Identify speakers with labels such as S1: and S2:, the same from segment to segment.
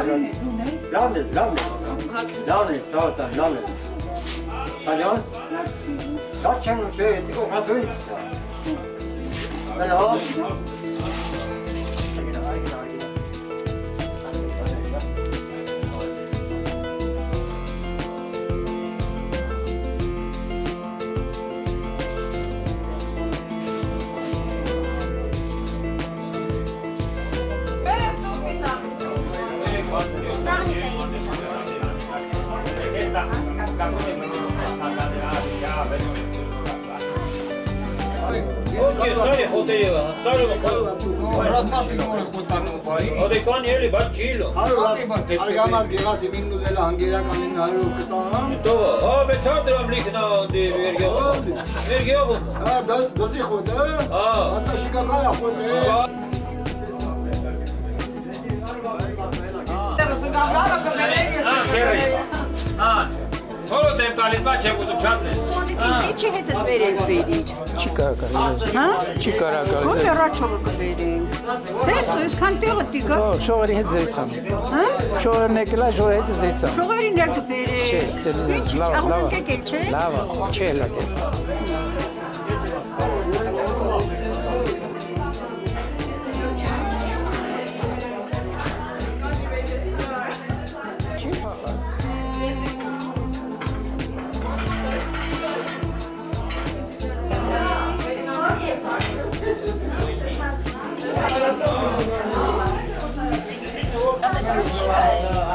S1: Ո՞նց ես կինը
S2: Կարին է, դուն է։
S1: Լավն ես, լավն ես։ Լավն
S3: hoteli var. Sorry bakalım. Hadi kan yeri bak çilo.
S4: Արգամալ գեղացի մինգու դելա հանգերականին հարու կտանա։
S3: To, ha be çadıram likna de vergi. Vergi yok.
S4: Հա դոդի խոդը։
S3: Ա։
S4: Հատա շիկակայա խոդը։
S5: Դերոսը գալավը կմերեն ես։
S3: Ha, kere. Ha. Solo tem talit bak çabuk çazne.
S6: Ինչի հետ է վերել վերիր։
S7: Չի կարող գալ։
S6: Հա?
S7: Չի կարող գալ։
S6: Ո՞ր առաջողը կվերենք։ Տեսո, այսքան տեղը տիկա։
S7: Ո, շողերի հետ զրեցան։
S6: Հա?
S7: Շողերն եկլա, շողերի հետ զրեցան։
S6: Շողերի ներ
S7: Չէ,
S6: կվերենք։
S7: չէ,
S6: Ինչ,
S7: լավ, լավ։
S6: աղմուկ եկել չէ։
S7: Լավ, չէ լավ։ 快
S3: 乐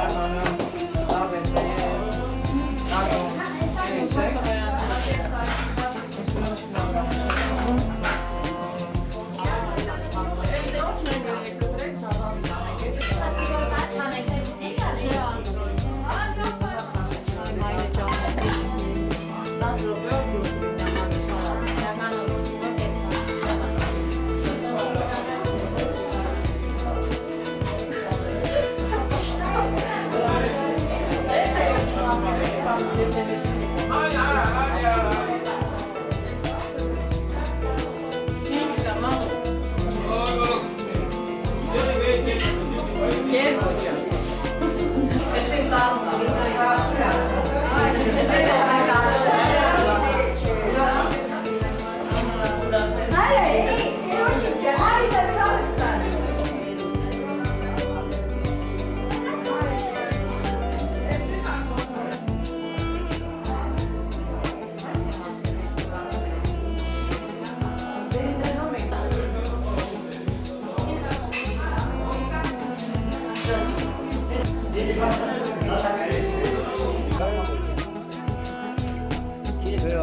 S3: Puis les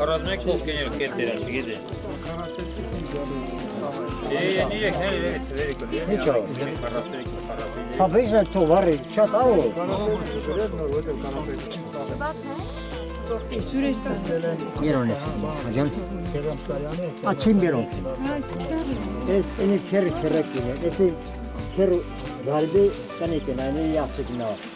S3: Razmek kokkenye kettere şigidi.
S1: Tabii
S3: ki to
S1: var. Çat al. Yeron eski. Hocam. Açayım bir onu. Evet, en kere kere kere. Esi kere galibi sen iken yaptık ne.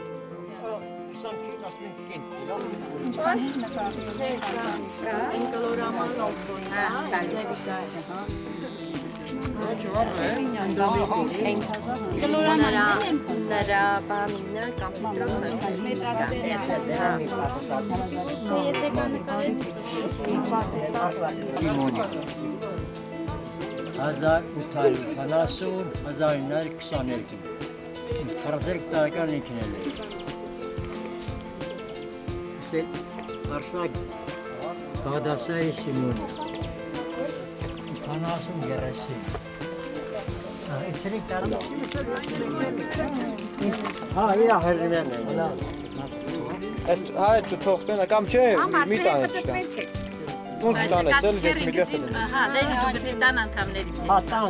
S1: San Pietras nel Kent. Încă lor am Bunlara, bunlara bağımına kampıra هزار وتالي
S8: تناسور هزار نار كسانيكي
S1: فرزك تاكا نيكي نيكي տարեկան ինքն էլ է։ Ասել Արշակ Բադասայի Սիմոն։ 50 30։ Այսինքն տարի։ Հա, իրա հերմերն է։
S9: Այդ հա այդ թողնելա կամ չէ մի տանը չտա։ Ոնց տանես էլ ես մի գետ։
S5: Հա, լեյնի դու գտի տան անդամների։
S1: Հա, տան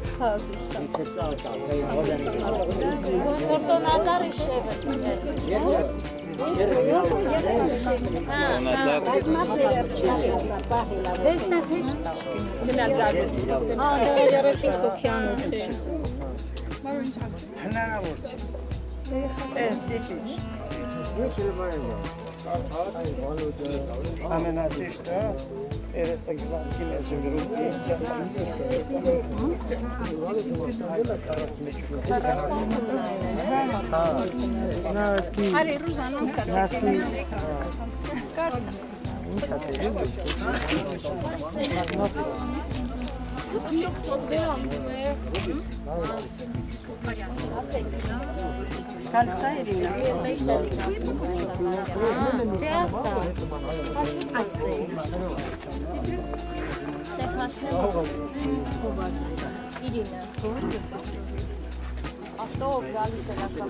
S8: Կորտոնածառի շևը։ Հա, 35 հոգյանոց է։
S9: Ամենաճիշտը երեսը գլանքին է ժողովրդի
S6: Արի Ռուզանոց կասի։ Kalsa Irina.
S8: Авто, граница, я сам.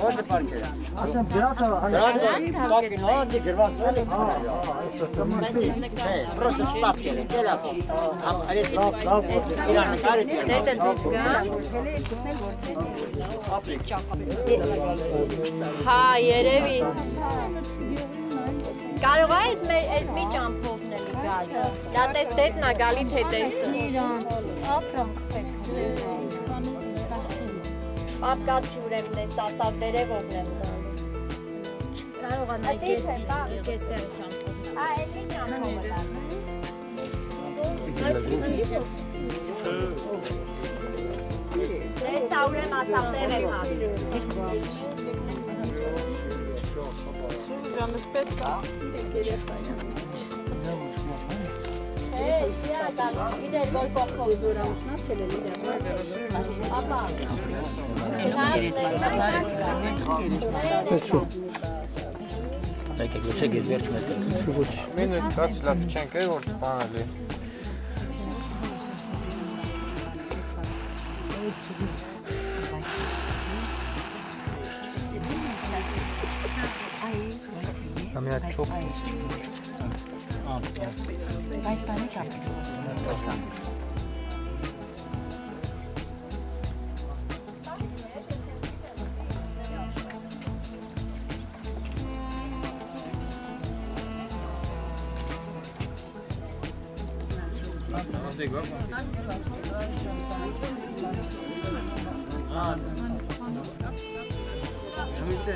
S8: կա։
S1: Որտե պարկե։ Ասեմ դրածը դրածը կակին հանդի գրված էլի։ Չէ, պրոստը ստապկել է, դելա։ Համ արես իրան նկարի
S8: Դե դուք Հա, երևի։ Կարող է այս մեր այս մի ճամփովն էլի գալ։ Դա տես դեպն է գալի թե տեսը։ Ապկացի ուրեմն է, սասավ վերևովն եմ գալի։ Կարող է նա կեսի, կեսի ճամփով։ Հա, էլի ճամփովը դա։ Դե սա ուրեմն ասապտեր եք ասի։ Է, սիա դա իդեր որ կողքով զորա ուսնացել է իդեր։ Ապա։
S1: Եկեք եկեք ես վերջ մեկ։
S9: Մինը կաց լավ չենք է որ բանալի։ Faz para
S1: cá. Tá. Nossa, igual. Ah, não. Ah, muito.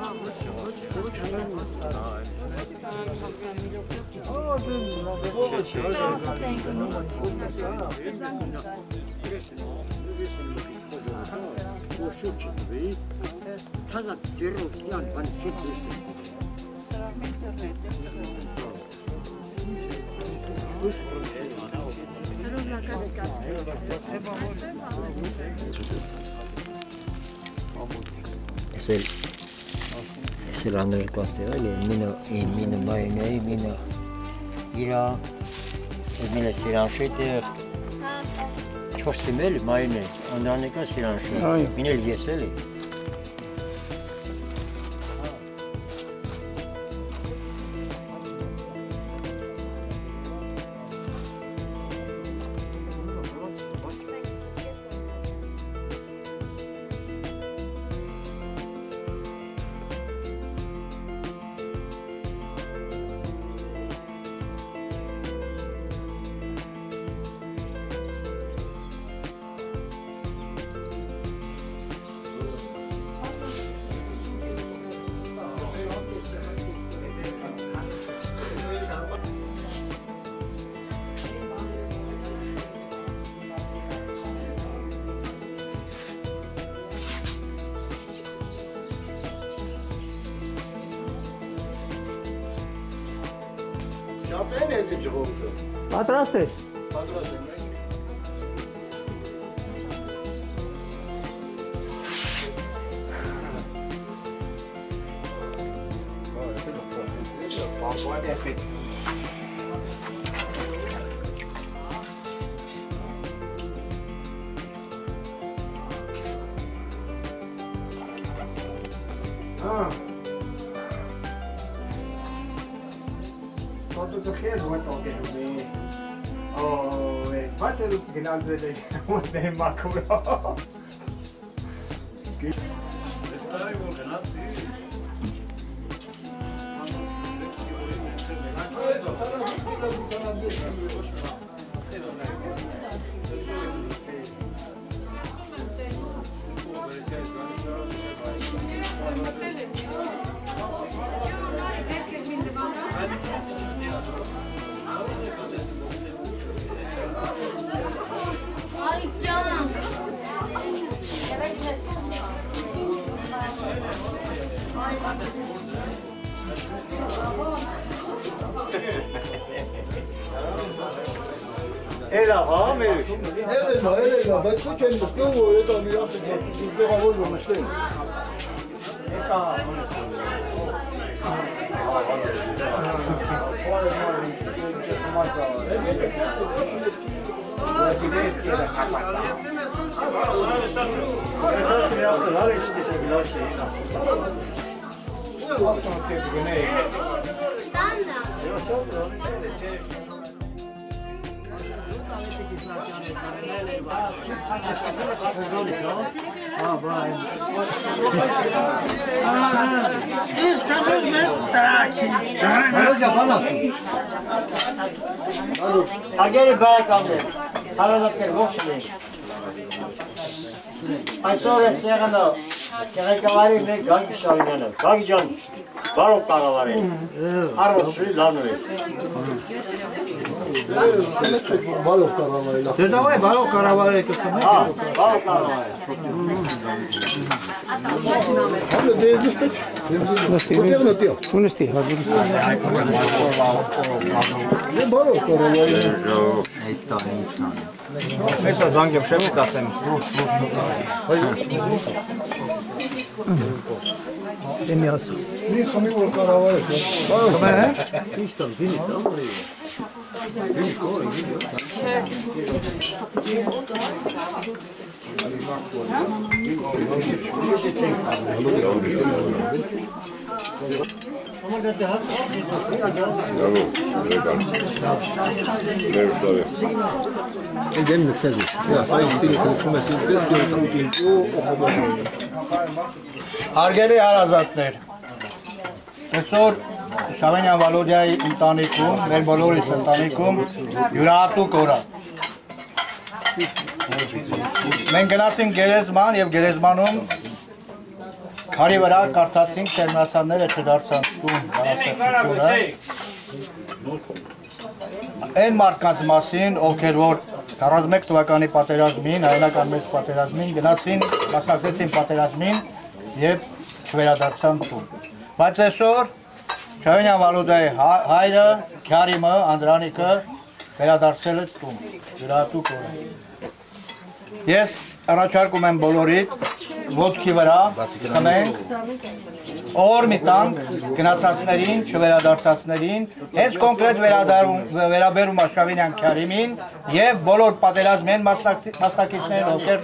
S10: Ah, muito. Muito. Muito.
S1: Таза дэрүү яан бан шит хийсэн. Es el andrel quastele mino e mino mai nei mino ira e mino siranşete Չորսիմել մայոնեզ, անդրանեկա սիրանշի, մինել ես էլի։ o som
S4: é perfeito. Ah. Todo que fez uma toque no meio. Oh, eh, bate los grandes de un demacura.
S1: Ագերի բարեկամներ, հարազատներ ողջույն եք։ Այսօր է սեղանը Կեղեկավարի մեր Գագի Շարինյանը։ Գագի ջան, բարով կառավար է։ Առողջի լավն է։
S4: Բալով կարավայլա։
S9: Դե դավայ բարով կառավարել կխմեք։
S1: Հա, բարով կառավար է։
S4: Համը դե դուստը։ Որտեղ նտիո։
S9: Ունստի, հա դու։
S4: Դե բալով կարավայլա։
S9: Այսօր զանգեմ շեմի կասեմ։ Դեմի ասա։
S4: Մի խմի որ կարավայլա։ Բալով։ Դեն մտածի։ Յա, սայ ստիլը քնքում ես, դե դու տինտու օխոբո։
S9: Հարգելի հարազատներ, այսօր Շավենյան Վալոդիայի ընտանիքում, մեր բոլորիս ընտանիքում յուրահատուկ օր է։ Մենք գնացինք գերեզման եւ գերեզմանում քարի վրա կարդացինք տերմնասանները չդարձան տուն, հարասատությունը։ Այն մարդկանց մասին, ովքեր որ 41 թվականի պատերազմին, հայնական մեծ պատերազմին գնացին, մասնակցեցին պատերազմին եւ չվերադարձան տուն։ Բայց այսօր Շահյանյան Վալուդայի հա- հայրը, Քյարիմը, Անդրանիկը վերադարձել է տուն։ Յուրահատուկ օր է։ Ես առաջարկում եմ բոլորիդ ոտքի վրա խմենք օր մի տանք գնացածներին, չվերադարձածներին, հենց կոնկրետ վերաբերում Աշավինյան Քարիմին եւ բոլոր պատերազմեն մասնակիցներին, ովքեր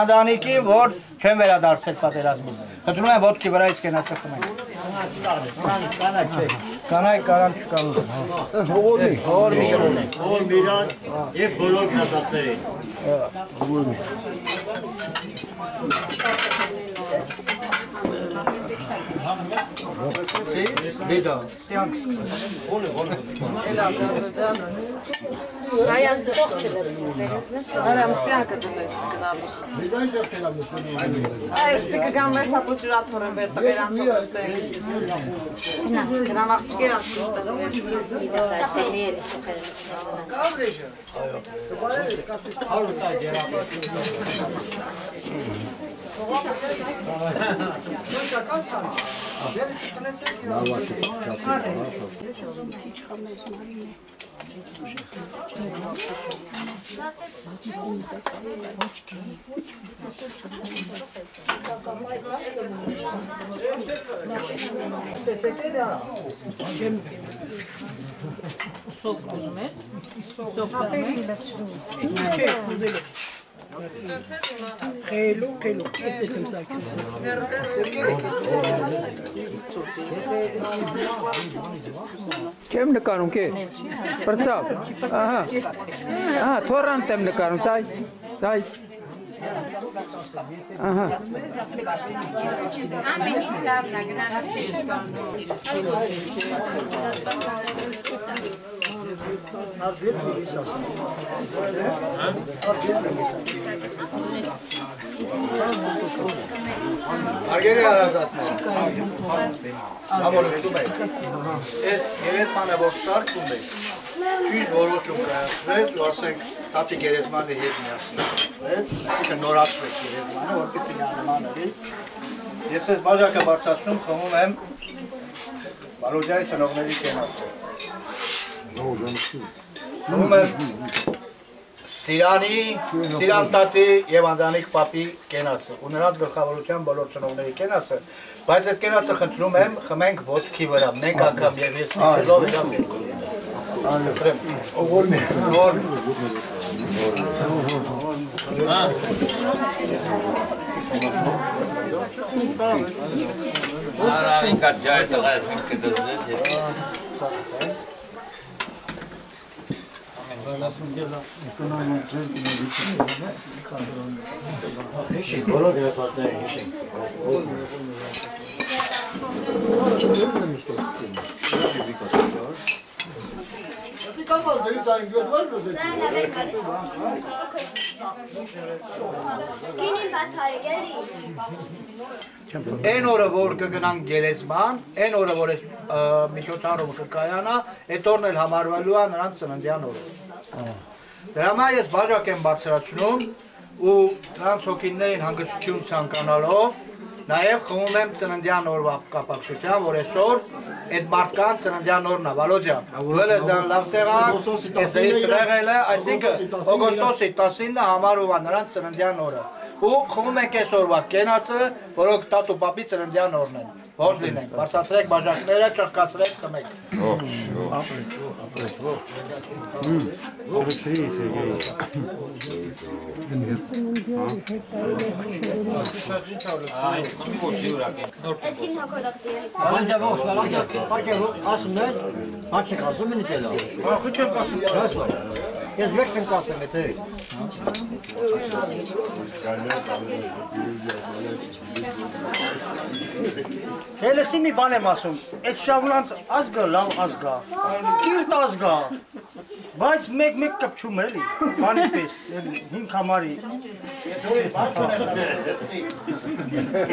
S9: Անդրանիկին, որ չեն վերադարձել պատերազմին։ Խնդրում եմ ոտքի վրա իսկ գնացը խմենք։ Կանայք կարան չկան։
S4: Հողորնի։
S9: Օր մի շնորհ։
S1: Ո՞ր միրան եւ բոլոր գնացածներին։
S9: Բեդա, տյանք։
S5: Հայաց տող չլեցին վերևնես։
S2: Արամ ստյանքը դες գնալուս։
S4: Դե դա չելա մտնում։
S2: Այս տիկը գամ մեզ ապոճուրաթոր են վեր տղերանցով
S8: Գնա,
S2: Գնամ աղջիկեր ասում
S8: դիտախասելի էլի սոխերը։
S5: Սոս ուզում եք։ Սոս ուզում եք։
S11: Խելո, խելո, ես եմ սարքում։
S10: Չեմ նկարում կե։ Բրծավ։ Ահա։ Ահա, թորանտ եմ նկարում, սայ։ Սայ։ Ահա։
S8: Ամենից լավն է գնալու
S9: Արգերի հարազատներ։ Դա որ ուզում եք։ Այս գերեզմանը որ սարքում եք, ճիշտ որոշում կայացրեց, ու ասենք տատի գերեզմանը հետ միասին։ Այդ այսինքն նորացրեց գերեզմանը, որպեսզի նման լինի։ Ես այս բաժակը բարձրացնում խմում եմ Վալոջայի ծնողների կենացը։ Խմում եմ Տիրանի, Տիրան տատի եւ Անդրանիկ պապի կենացը ու նրանց գլխավորության բոլոր ծնողների կենացը, բայց այդ կենացը խնդրում եմ խմենք ոտքի վրա, մեկ անգամ եւ ես լավ իրամ Ալեքրեմ, ողորմի, ողորմի։
S3: Արավի կար ջայ տղայս մինք կդզես։
S4: Կապալ դրից այն գյուտվել դե։
S8: Լավ, լավ, էր գալիս։ Գինին բացարեք էլի։
S9: Այն օրը որ կգնանք գերեզման, այն օրը որ այս միջոցառումը կկայանա, այդ օրն էլ համարվելու է նրանց ծննդյան օրը։ Դրա համար ես բաժակ եմ բարձրացնում ու նրանց հոգիներին հանգստություն ցանկանալով նաև խմում եմ ծննդյան օրվա կապակցությամբ, որ այսօր այդ մարդկանց ծննդյան օրն է, Վալոջա։ Ուրել է զան լավ տեղա, այս դրից եղել է, այսինքն օգոստոսի 19-ը համարում է նրանց ծննդյան օրը։ Ու խմում ենք այսօրվա կենացը, որոնք տատու պապի ծննդյան օրն են։ Ողջ լինենք, բարձրացրեք բաժակները, ճղկացրեք, խմեք։
S8: Այսքին հոգոդախտի էլի։
S1: Բանջա ողջ լավա։ Պակե ասում ես, հաչիկ ասում են դելա։
S9: Ախի չեմ կասում։
S1: Ես մեկ եթե։
S9: Հելեսի մի բան եմ ասում, այդ շավլանց ազգը լավ ազգա, կիրտ ազգա, բայց մեկ-մեկ կպչում էլի, բանի պես, հինք համարի։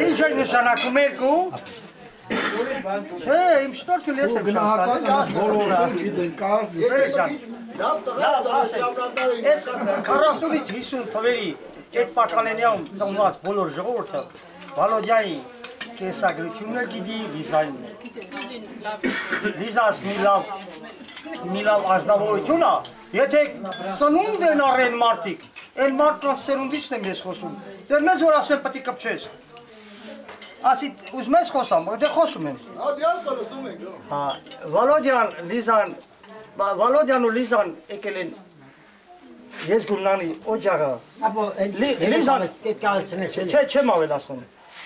S9: Ինչ է նշանակում երկու։ Չէ, իմ շտորքն ես եմ
S4: Գնահատական բոլորը գիտեն, կա
S9: Լավ տղա, Այս 40-ից 50 թվերի այդ պատկանենյամ ծնված բոլոր ժողովուրդը Վալոդյայի կեսագրությունը գիտի Լիզային։ Լիզաս մի լավ մի լավ ազնվորություն է, եթե ծնունդ են առեն մարդիկ, այն մարդկանց սերունդից եմ ես խոսում։ Դեռ մեզ որ ասում են պետք է կպչես։ Ասի ուզում ես խոսամ, դե խոսում եմ։
S4: Հա, դիաս լսում ենք։
S9: Հա, Վալոդյան, Լիզան, Վալոդյան ու Լիզան եկել են ես գումնանի օջախը։
S1: Ապո
S9: Լի- Լիզան
S1: կալցնես չէ։
S9: Չէ, չեմ ավելացնում։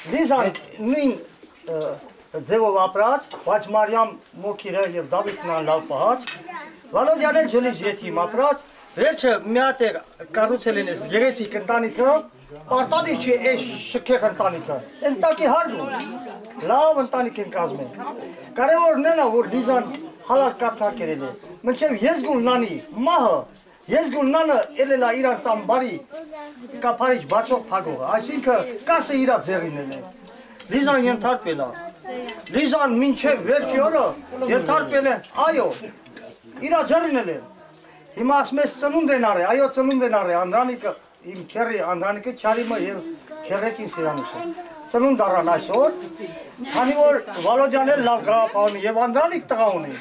S9: Լիզան նույն ձևով ապրած, բայց Մարիամ Մոքիրը եւ Դավիթն ան լավ պահած։ Վալոդյանը ջնից յետիմ ապրած, վերջը մի հատ է կառուցել են այս գեղեցիկ ընտանիքը, պարտադիր չի այս շքեղ ընտանիքը։ Ընտակի հարգում։ Լավ ընտանիք են կազմել։ Կարևորն է նա, որ Լիզան հալար կապնակերել է։ Մինչև ես գուլնանի, մահը, ես գուլնանը ելել է իրան սամբարի կապարիչ բացող փագողը, այսինքն կասը իրա ձեռին է։ Լիզան ենթարկվել է։ Լիզան մինչև վերջի օրը ենթարկվել է, այո, իրա ձեռին է։ Հիմա ասում ես ծնունդ են արել, այո ծնունդ են արել, Անդրանիկը, իմ քերի Անդրանիկը Չարիմը եւ
S12: քերեկին Սիրանուշը։ Ծնունդ առան այսօր, քանի որ Վալոդյանն էլ լավ գաղափար ունի եւ Անդրանիկ տղա ունի,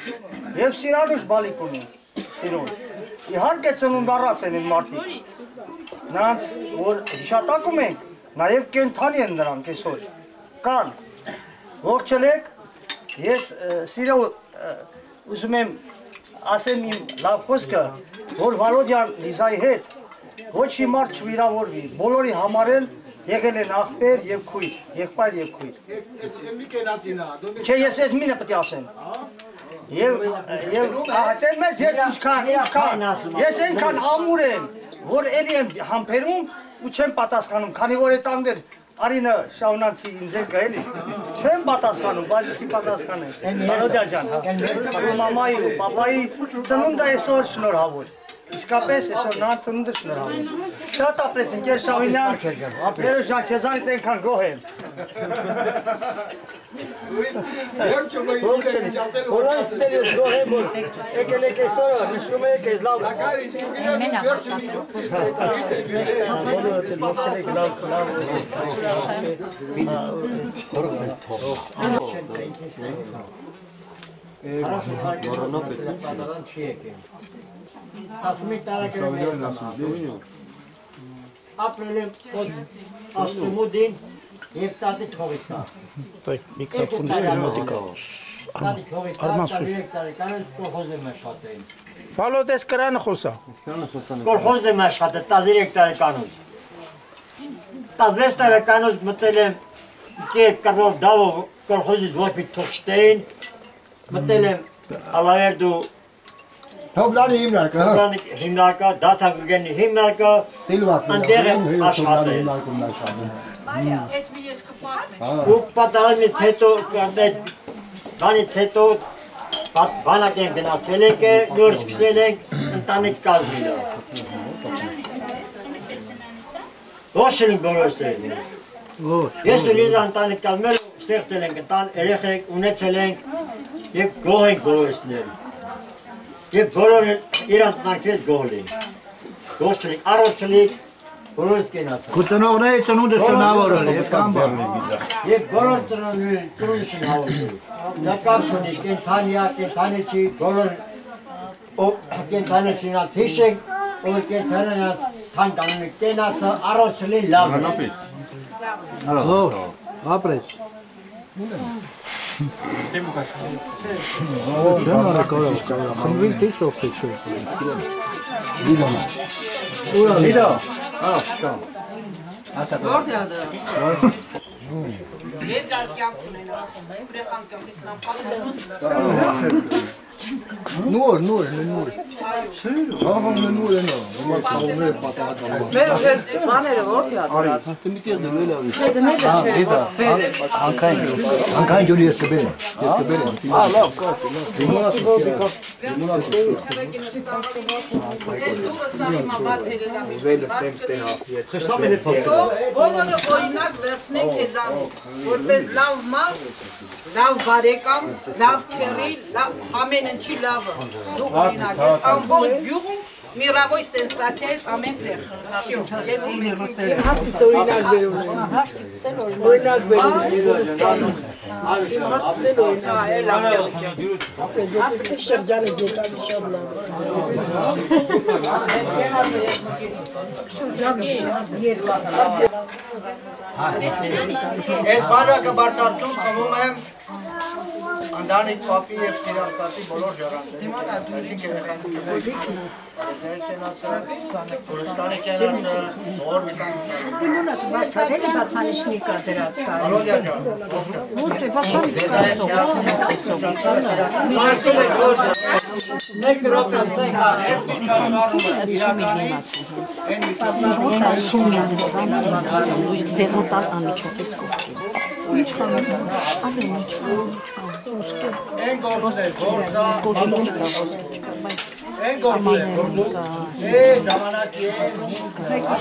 S12: եւ Սիրանուշ բալիկ ունի։ Սիրուն։ Իհարկե ծնունդ առած են իմ մարդիկ։ Նրանց որ հիշատակում ենք, նաեւ կենթանի են նրանք այսօր։ Կան։ Ողջելեք, ես ը, սիրո ը, ուզում եմ ասեմ իմ լավ խոսքը, որ Վալոդյան Լիզայի հետ ոչ մի մարդ չվիրավորվի, բոլորի համար են եղել են աղբեր եւ քույր, եղբայր եւ քույր։ Չէ, ես ես մինը պետք է ասեմ։ Եվ եւ ահա մեզ ես ինչքան ինչքան ես այնքան ամուր եմ, որ էլի եմ համբերում ու չեմ պատասխանում, քանի որ այդ անդեր Արինը շաունանցի ինձ է գալի։ Չեմ պատասխանում, բայց ի պատասխանեմ։ Բարոդյա ջան, հա։ մամայի ու պապայի ծնունդը այսօր շնորհավոր։ Իսկապես այսօր նա ծնունդը շնորհավոր։ Շատ ապրես ընկեր Շահինյան։ Երբ ժան քեզանից այնքան գոհ եմ։ Որոնց դերս գոհ եմ որ եկել եք այսօր նշում եք այս լավ
S4: Կարի, չգիտեմ, վերջը մի
S12: բոլորը ողջերեք լավ լավ
S1: Ասում եք ապրել եմ աստումուդին եւ տատի թողից կա։ Միքրոֆոնը ստեմոտիկա։ Տատի թողից կա, տարի եկ տարի կանեն կողոզ եմ աշխատել։
S9: Վալոդես կրանը խոսա։
S1: Կոլխոզ եմ աշխատել 13 տարեկանոց։ 16 տարեկանոց մտել եմ կերպ կռով դավով կոլխոզից ոչ մի թող չտեին։ Մտել եմ Ալավերդու
S4: Թոբլանի հիմնարկը, հա։
S1: Հոբլանի հիմնարկը, դաթագնի հիմնարկը,
S4: Սիլվատը։
S1: Անդեղ եմ աշխատել։
S4: հիմնարկումն աշխատել։
S1: ու պատահանից հետո այդ բանից հետո բա- բանակ են գնացել եք, նոր սկսել ենք ընտանիք կազմելը։ Ոչ ենք բոլորս են։ Ես ու Լիզա ընտանիք կազմել ստեղծել ենք ընտան, երեխեք ունեցել ենք եւ գոհ ենք բոլորսներ։ Եվ բոլորը իրանց նակես գոհ են։ Գոհ չենք, առողջ չենք, բոլորս կենացած։
S12: Կուտնողների ծնունդը շնորհավորել է, կամ բան։
S1: Եվ բոլոր տրոնները տրոնը շնորհավորել։ Դա կապ չունի, կենթանիա, կենթանի չի, բոլոր կենթանը շինած հիշեք, ով կենթանը թան կանում է կենացը, առողջ չլի լավ։
S9: Հո, ապրես։ Խմբին դի սոփի չէ։
S12: Իդո։
S13: Որտե՞ղ է դրա։
S7: Երկար կյանք ունենա, ուրախան կյանքից նամպատասխան։
S4: Նոր, նոր, նոր։ Հա, հա, նոր է նա։ Հիմա կողմը պատահական։
S5: Մեր մեր բաները որտե է դրած։
S4: Մի տեղ դրել է։
S5: Չէ, դները չէ։
S4: Հանքային։ Հանքային ջուրի ես կբերեմ։ Ես կբերեմ։ Ա, լավ, կա։ Հիմա
S7: Բոլորը օրինակ վերցնենք քեզանից, որպես լավ մարդ, լավ բարեկամ, լավ քերի, լավ ամեն են չի լավը։ Դու օրինակ ես ամբողջ գյուղում Միրավոյ սենսացիայից ամենտեղ։ Ես ունեցի
S10: հարցից օրինակ վերում եմ։ Հարցից էլ օրինակ վերում եմ։ Հարցից էլ օրինակ։
S12: Այդ բանակը բարձրացնում խմում եմ Անդրանիկ պապի եւ Սիրաստատի բոլոր ժառանգների։ Կուրստանի կենացը, որ
S7: Իմունը բացարելի բացանիշնի կա դրած կա։
S12: Վալոդյա ջան։
S7: Ո՞ւր է բացանիշ։
S12: Այսօր է որ մեկ դրոց ասենք, այս ինչքան վառում է իրականի Են գործներ, որ դա Են գործներ, որ դու է ժամանակի է 5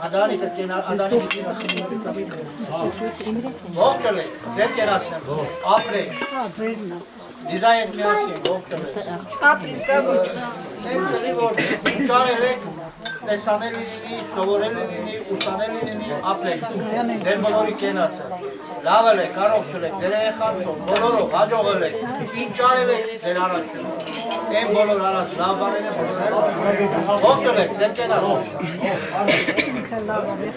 S12: Ադանիկը կենա, ադանիկը կենա։ Ողջ եք, ձեր կերացնեմ, ապրեք։
S9: դիզայն միասին ողջունել։
S6: Ապրիսկա ոչ։
S9: Այս սրի որ ճարել եք տեսանելի լինի, սովորելի լինի, ուսանելի լինի, ապրեք։ Դեր բոլորի կենացը։ Լավ եք, կարող չեք, դեր երեխան սով, բոլորով հաջողել եք։ Ինչ ճարել եք դեր առաջ։ Այն բոլոր արած լավ բաները բոլորը ողջունեք, ձեր կենացը։ Վալոդյայ,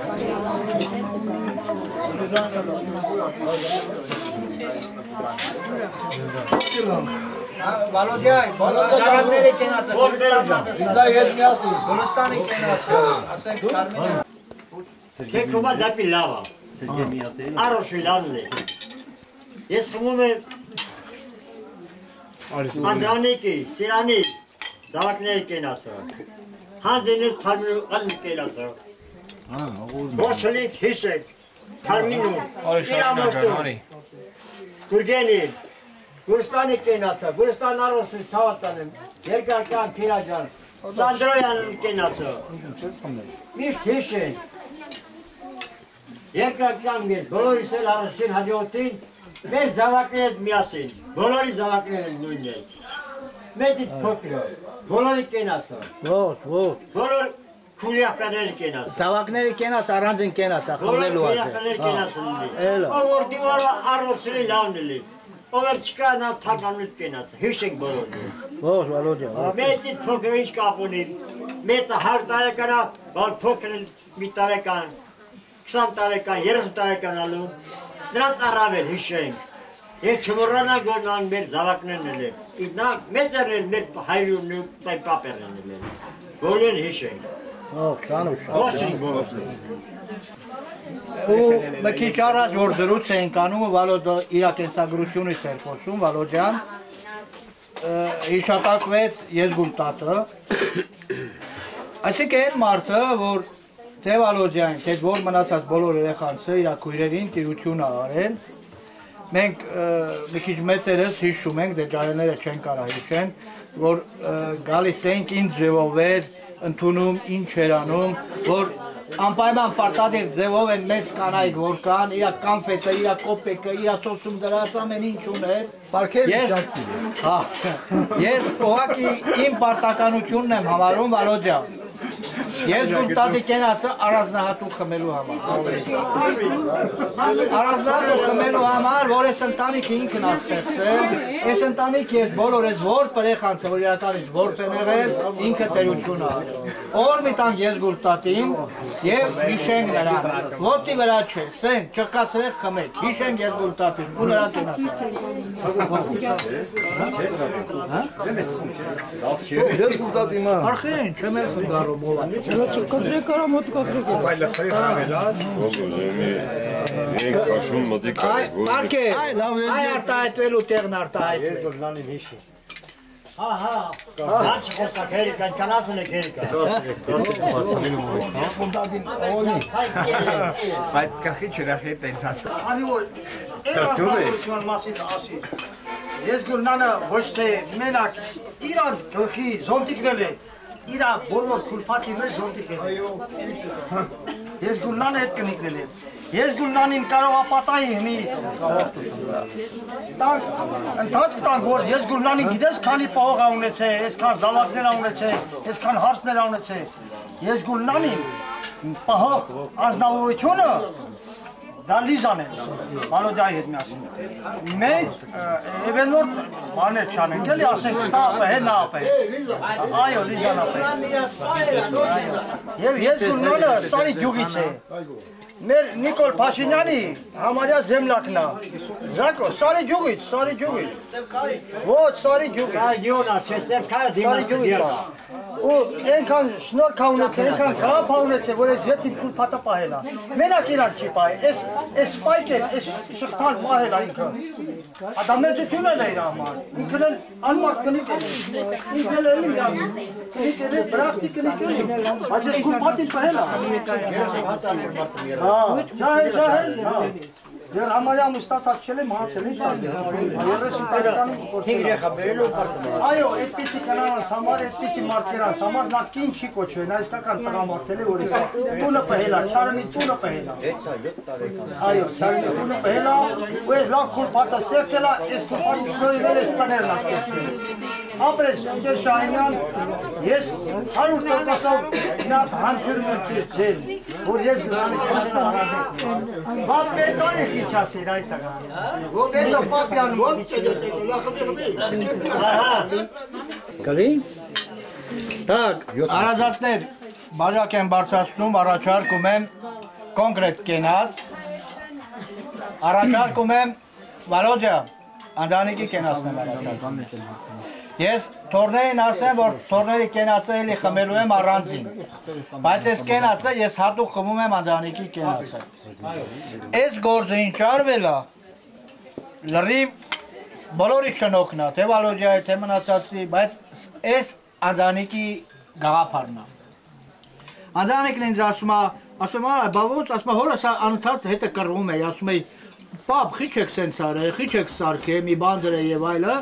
S9: բոլոր ջանները կենացը։
S1: Ո՞ր դերաջա։
S4: Դա հետ միասին։
S9: Գոլստանի կենացը։ Ասենք Սարմինը։
S1: Թե կոմա դեպի լավա։ Արոշի լավն է։ Ես խմում եմ Անդրանիկի, Սիրանի, զավակների կենասը։ Հանձինես թարմինու ալմի կենասը։
S4: Հա, ողորմ։
S1: Ոչլիկ հիշեք, թարմինու,
S3: Արի շարունական, արի։
S1: Գուրգենի, Գուրստանի կենացը, Գուրստան արոշի ցավատանեմ, երկարկան Փիրաջան, Սանդրոյան կենացը։ Միշտ հիշեն։ Երկարկան մեր բոլորիս էլ արոշին հաջորդին, մեր զավակները հետ միասին, բոլորի զավակները նույնն են։ Մեծից փոքրը, բոլորի կենացը,
S9: Ոչ, ոչ։
S1: բոլոր քուրիախները կենացը։
S9: Զավակների կենաց առանձին
S1: Բոլոր
S9: խմելու ասել։
S1: կենացը լինի։
S9: Էլա։
S1: Ով որ դիվարը արոշի լավն էլի։ Ով որ չկա նա թականուտ կենացը, հիշենք բոլորը։
S9: Ոչ, Վալոդյա։
S1: Մեծից փոքր ինչ կապ ունի։ Մեծը 100 տարեկան է, որ փոքրը մի տարեկան, 20 տարեկան, 30 տարեկան ալու։ Նրանց առավել հիշենք։ Ես չմոռանանք որ նրանք մեր զավակներն են։ Իսկ նրանք մեծերն են մեր հայրունն ու պապերն են։ Բոլորին հիշենք։
S9: Ոչ, շանուշ։
S1: Ոչ չենք բոլոր։
S9: Ու մի քիչ առաջ որ դրուց էինք անում, Վալոդը իր կենսագրությունից էր խոսում, Վալոդյան։ Հիշատակվեց Եզգում տատը։ Այսինքն այն մարդը, որ թե Վալոդյան, թե որ մնացած բոլոր երեխանցը իր քույրերին տիրություն ա արել, մենք մի քիչ մեծերս հիշում ենք, դե ջարեները չեն կարա հիշեն, որ գալիս էինք ինչ ձևով էր ընդունում, ինչ էր անում, որ անպայման պարտադիր ձևով են մեծ կանայք որ կան, իր կանֆետը, իր կոպեկը, իր սոցում դրած ամեն ինչ ուներ։
S4: Պարքեր
S9: Ես հա ես ուղղակի իմ պարտականությունն եմ համարում Վալոդյա։ Ես գուտատի կենացը առանձնահատուկ խմելու համար։ Առանձնահատուկ խմելու համար, որ այս ընտանիքը ինքն ա ստեղծել, այս ընտանիքը ես բոլոր այս որ պրեխանցը, որ իրականից որս են եղել, ինքը տերություն ա։ Օր մի տանք ես գուտատին եւ հիշենք նրան։ Ոտի վրա չէ, սենք չկասրեք խմեք, հիշենք ես գուտատին ու նրա կենացը։
S4: Ես կուտատ իմա։
S9: Արխեն, չեմ էլ խնդարում ովա։
S10: Կտրեք արա մոտ կտրեք։
S14: Մենք քաշում
S9: Այ, Արկե,
S4: Այ, լավ է։
S9: այ արտահայտվելու տեղն արտահայտվել։
S1: Ես գոլնանին հիշի։ Հա, հա, հաց խոստակ հերիկան, կանասն եք հերիկա։
S4: Կուտատին օնի։
S10: Բայց կախի չրախի տենց ասա։
S9: Քանի որ երաշտական մասին ասի։ Ես գուլնանը ոչ թե մենակ իրանց գլխի զոնտիկնել է, իրա բոլոր քուլփաթի մեջ զոնտիկ է։ Այո։ Ես գուլնանը հետ կնիկնել եմ։ Ես գուլնանին կարող ապատայի մի տանք, ընթացք տանք, որ ես գուլնանին գիտես քանի պահող ա ունեցե, այսքան զավակներ ունեցե, այսքան հարցներ ունեցե։ Ես գուլնանին պահող ազնավորությունը դա լիզան է, Վալոդյայի հետ միասին։ Մենք էվենորդ բաներ չանենք, էլի ասենք սա ապը, հեն նա ապը։ Այո, լիզան ապը։ Եվ ես գունանը սարի գյուղից է։ Մեր Նիկոլ Փաշինյանի համարյա զեմլակն է։ Զակո, սարի գյուղից, սարի գյուղից։ Ոչ, սարի գյուղից։
S1: Դա յոնա, չէ, սեր քայ
S9: Սարի
S1: դիմա
S9: գյուղից։
S1: դիա։
S9: Ու այնքան շնորհք ա ունեցել, այնքան գապ ա ունեցել, որ այս յետի քուլ փատը պահելա։ Մենակ իրան չի պահել։ Այս այս սպայկը, այս շղթան պահելա ինքը։ Ադամեցություն է իր համար։ Ինքն էլ անմարդ կնիկ է։ Ինքն էլ էլի դա։ Կնիկ է, բրախտի կնիկ է։ Բայց այս քուլ փատին պահելա։ Հա, ջահել, ջահել, հա։ Դեռ համարյա մստացած չել եմ մահացել ինչ տարբեր։ 30 տարեկանում
S11: Հինգ երեխա բերելու պարտադիր։
S9: Այո, այդպեսի կանանց համար, այդպեսի մարդկանց համար նա կին չի կոչվել, նա իսկական տղամարդել է, է տունը պահելա, չարմի տունը պահելա։
S11: 6-7 տարեկան։
S9: Այո, չարմի տունը պահելա, ու այս լավ քուրփատը ստեղծելա, այս շնորհիվ էլ այս տներն է ստեղծել։ Ապրես, ընկեր Շահինյան, ես 100%-ով նա հանդուրում եմ քեզ որ ես գնամ արադեմ։ Բայց պետոյի քիչ ասիր այդ տղան։ Պետո պապյանը քիչ։ Ահա։
S10: Գալի։
S9: Так, արազատներ բաժակ եմ բարձրացնում, առաջարկում եմ կոնկրետ կենաց։ Առաջարկում եմ Վալոդյա, Անդրանիկի կենացն եմ առաջարկում։ Ես թորներին ասեմ, որ թորների կենացը էլի խմելու եմ առանձին։ Բայց այս կենացը ես հատուկ խմում եմ Անդրանիկի կենացը։ Այս գործը ինչ արվել է, լրիվ բոլորի շնորհքն է, թե Վալոդյայի, թե մնացածի, բայց այս Անդրանիկի գաղափարն է։ Անդրանիկն ինձ ասում է, ասում է, բա ո՞նց, ասում է, հորը սա անընդհատ հետը կռվում է, ասում է, պապ, խիչ եք սենց արել, խիչ եք սարքե, մի բան դրե եւ այլը,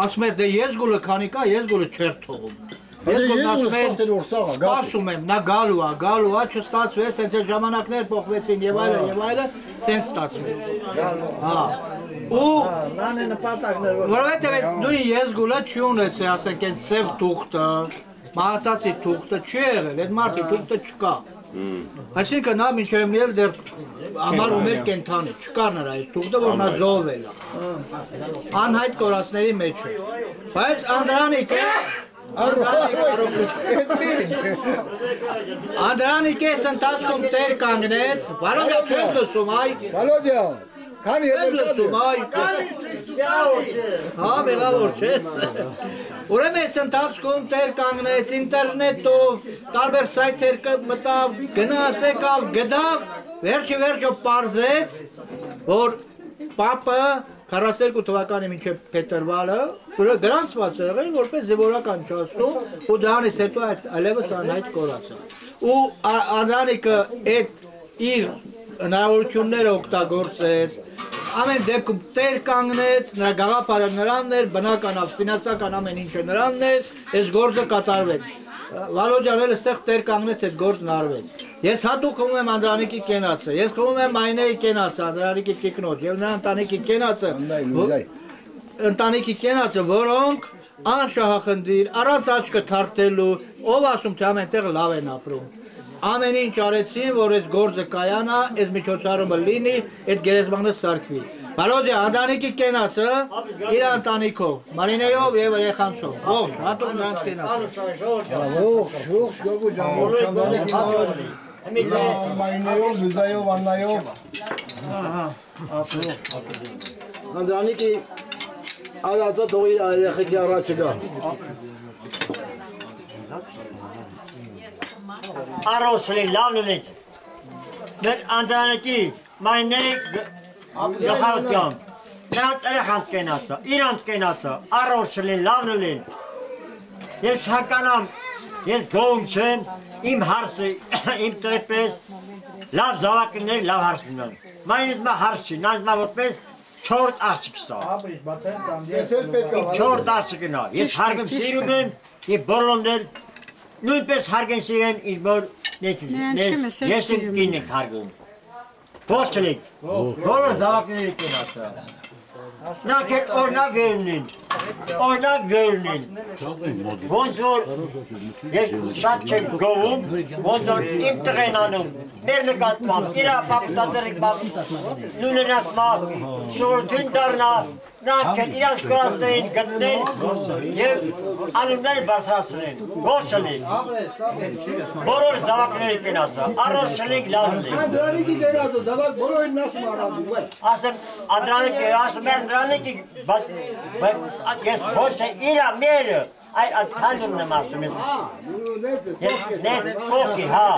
S9: ասում է, դե ես գուլը քանի կա, ես գուլը չեր թողում։ Ես գուլն ասում եմ, սպասում եմ, նա գալու է, գալու է, չստացվեց, սենց է ժամանակներ փոխվեցին եւ այլը եւ այլը, սենց ստացվեց։ Հա։ Ու
S4: Նան է նպատակներ, որ
S9: Որովհետև այդ նույն ես գուլը չի ունեցել, ասենք այն սև թուղթը, մահացածի թուղթը չի եղել, այդ մարդի թուղթը չկա։ Այսինքն նա մինչև միել դեռ ամառում էր կենթանի, չկար նրա այդ թուղթը, որ նա զոհվել է։ Անհայտ կորածների մեջ է։ Բայց Անդրանիկը Անդրանիկը ընթացքում տեր կանգնեց, վարոդա չեմ լսում, այ։
S4: Վալոդյա, քանի հետ
S9: լսում, այ։ Հա, մեղավոր չէ։ Ուրեմն այս ընթացքում տեր կանգնեց ինտերնետով, տարբեր սայթեր մտավ, գնաց եկավ, գդավ, վերջի վերջո parzեց, որ պապը 42 թվականի մինչև փետրվարը ուրը գրանցված է եղել որպես զինվորական ճաշտում ու դրանից հետո այդ այլևս անհայտ կորացա։ Ու Անդրանիկը այդ իր հնարավորությունները օգտագործեց, ամեն դեպքում տեր կանգնեց, նրա գաղափարը նրանն էր, բնական, ֆինանսական ամեն ինչը նրանն էր, այս գործը կատարվեց։ Վալոջան էլ այստեղ տեր կանգնեց, այդ գործն արվեց։ Ես հատուկ խմում եմ Անդրանիկի կենացը, ես խմում եմ Մայնեի կենացը, Անդրանիկի տիկնոջ եւ նրա ընտանիքի կենացը։ Ընտանիքի կենացը, որոնք անշահախնդիր, առանց աչքը թարթելու, ով ասում թե ամեն տեղ լավ են ապրում։ Ամեն ինչ արեցին, որ այս գործը կայանա, այս միջոցառումը լինի, այդ գերեզմանը սարքվի։ Բարոդի Անդրանիկի կենացը իր ընտանիքով, Մարինեյով եւ երեխանցով։ Ողջ, հատուկ նրանց կենացը։
S4: ողջ, ողջ գոգու ջան, Մայնեյով, Լուզայով, Աննայով։ Ահա, ապրո։ Անդրանիկի Ալածը թող իր երեխեքի առաջ գա։
S1: Առոսլի լավնի։ Մեր Անդրանիկի մայների գախարության։ Նրանց երեխանց կենացը, իրանց կենացը, առոսլի լավնի։ Ես ցանկանամ, ես գոհ չեմ, իմ հարսը, իմ տրեպես լավ զավակներ լավ հարս ունեն։ Մայնից մա հարս չի, նայց մա որպես չորդ աղջիկ սա։ Չորդ աղջիկն է։ Ես հարգում սիրում եմ եւ բոլորներ նույնպես հարգեն սիրեն ինչ որ ես ես իմ կինն եք հարգում։ Ոչ չլեք։ Բոլոր զավակների կենացը։ Նա կեր օրնակ վերնին, օրնակ վերնին, ոնց որ ես շատ չեմ գովում, ոնց որ իմ տղեն անում, մեր նկատմամբ, իրա պապտատերիկ բավ, նույնն ասմա, շորթին դարնա, նա կեր իրաց կորածներին գտնեն և անումներ բասրացնեն, ոչ չլին, բոլոր զավակների կենացը, առոս չլինք լավ լինենք։
S4: Անդրանիկի դերածը, դավակ բոլորին ասում առանձին, վայ։
S1: Ասեմ Անդրանիկը, ասում եմ Անդրանիկի, բայց ես ոչ թե իրա մերը, այ անդրանիկն եմ ասում ես։ Ես նետ փոխի, հա։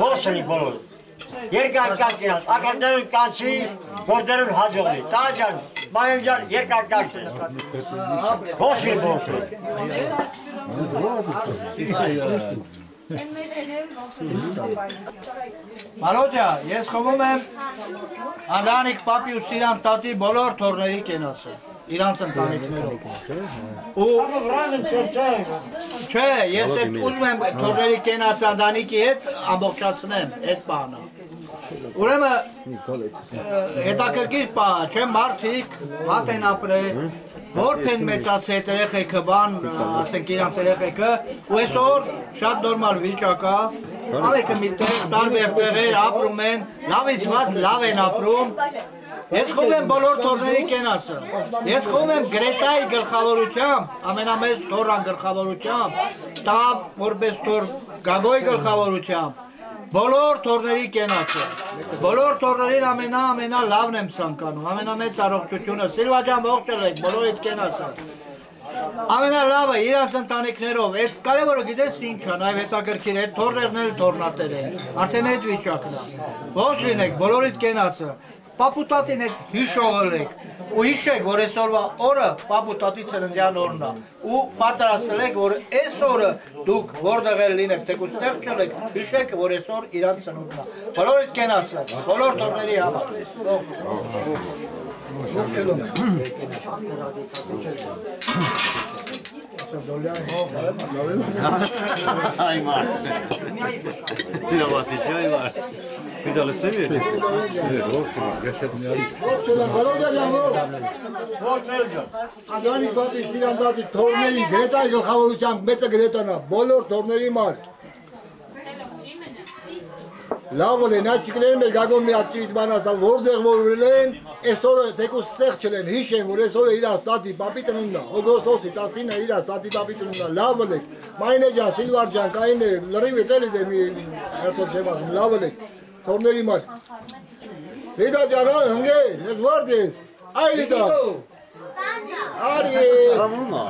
S1: Ոչ չլի բոլոր։ Երկար կան կինած, ականդերուն կանչի, գործերուն հաջողվի։ Տաջան, մանեն ջան, երկար կանչես։ Ոչ չլի բոլոր։
S9: Մարոջա, ես խմում եմ Անդրանիկ պապի ու Սիրան տատի բոլոր թորների կենացը, իրանց ընտանիքներով։ Ու Չէ, ես այդ ուզում եմ թորների կենացը Անդրանիկի հետ ամբողջացնեմ այդ բանը։ Ուրեմն հետաքրքիր պահ, չէ, մարդիկ հատ են ապրել, որբ են մեծացել երեխեքը բան, ասենք իրանց երեխեքը, ու այսօր շատ նորմալ վիճակ է, Ավեկը միտեղ տարբեր տեղեր ապրում են, լավից ված լավ են ապրում, Ես խոհում եմ բոլոր թորների կենացը։ Ես խոհում եմ Գրետայի գլխավորությամբ, ամենամեծ թորան գլխավորությամբ, տա որպես թոր Գագոյի գլխավորությամբ, բոլոր թորների կենացը։ Բոլոր թորներին ամենա ամենա լավն եմ ցանկանում, ամենամեծ առողջությունը։ Սիլվա ջան ողջ եղեք, բոլորիդ կենացը։ Ամենալավը իրանց ընտանիքներով, այդ կարևորը գիտես ինչ է, նաև հետաքրքիր է, թորներն էլ թորնատեր են, արդեն այդ վիճակն է։ Ողջ լինեք, բոլորիդ կենացը, պապուտատին այդ հիշողըլեք, ու հիշեք, որ այսօրվա օրը պապուտատի ծննդյան օրն է, ու պատրաստել եք, որ այս օրը դուք որտեղ էլ լինեք, թեկուզ տեղ չլեք, հիշեք, որ այսօր իրանց ծնունդն է։ Բոլորիդ կենացը, բոլոր թորների համար։ Ողջ
S14: Ay, Mar. Mira, Vasicha, ay, Mar. Güzel istemiyor. Evet, olsun. Gerçekten
S4: Անդրանիկ պապի Սիրանդատի թորների Գրետայի գլխավորությամբ մեծը Գրետանա, բոլոր թորների մար։ Լավ է, նա չկներ մեր գագոն մի ակտիվիտ բանասա, որտեղ որ ուրել են, այսօրը թեկուս ստեղ չլեն, հիշեն, որ այսօրը իրա ստատի պապի տնումնա, օգոստոսի 10-ը իրա ստատի պապի տնումնա, լավ է, մայնե ջան, Սիլվար ջան, կային է, լրիվ է տելի դե մի հերտով չեմ ասում, լավ է, թորների մար։ Լիդա ջան, հնգեր, ես վարդ ես, այ լիդա։ Արի։
S14: Խմումա։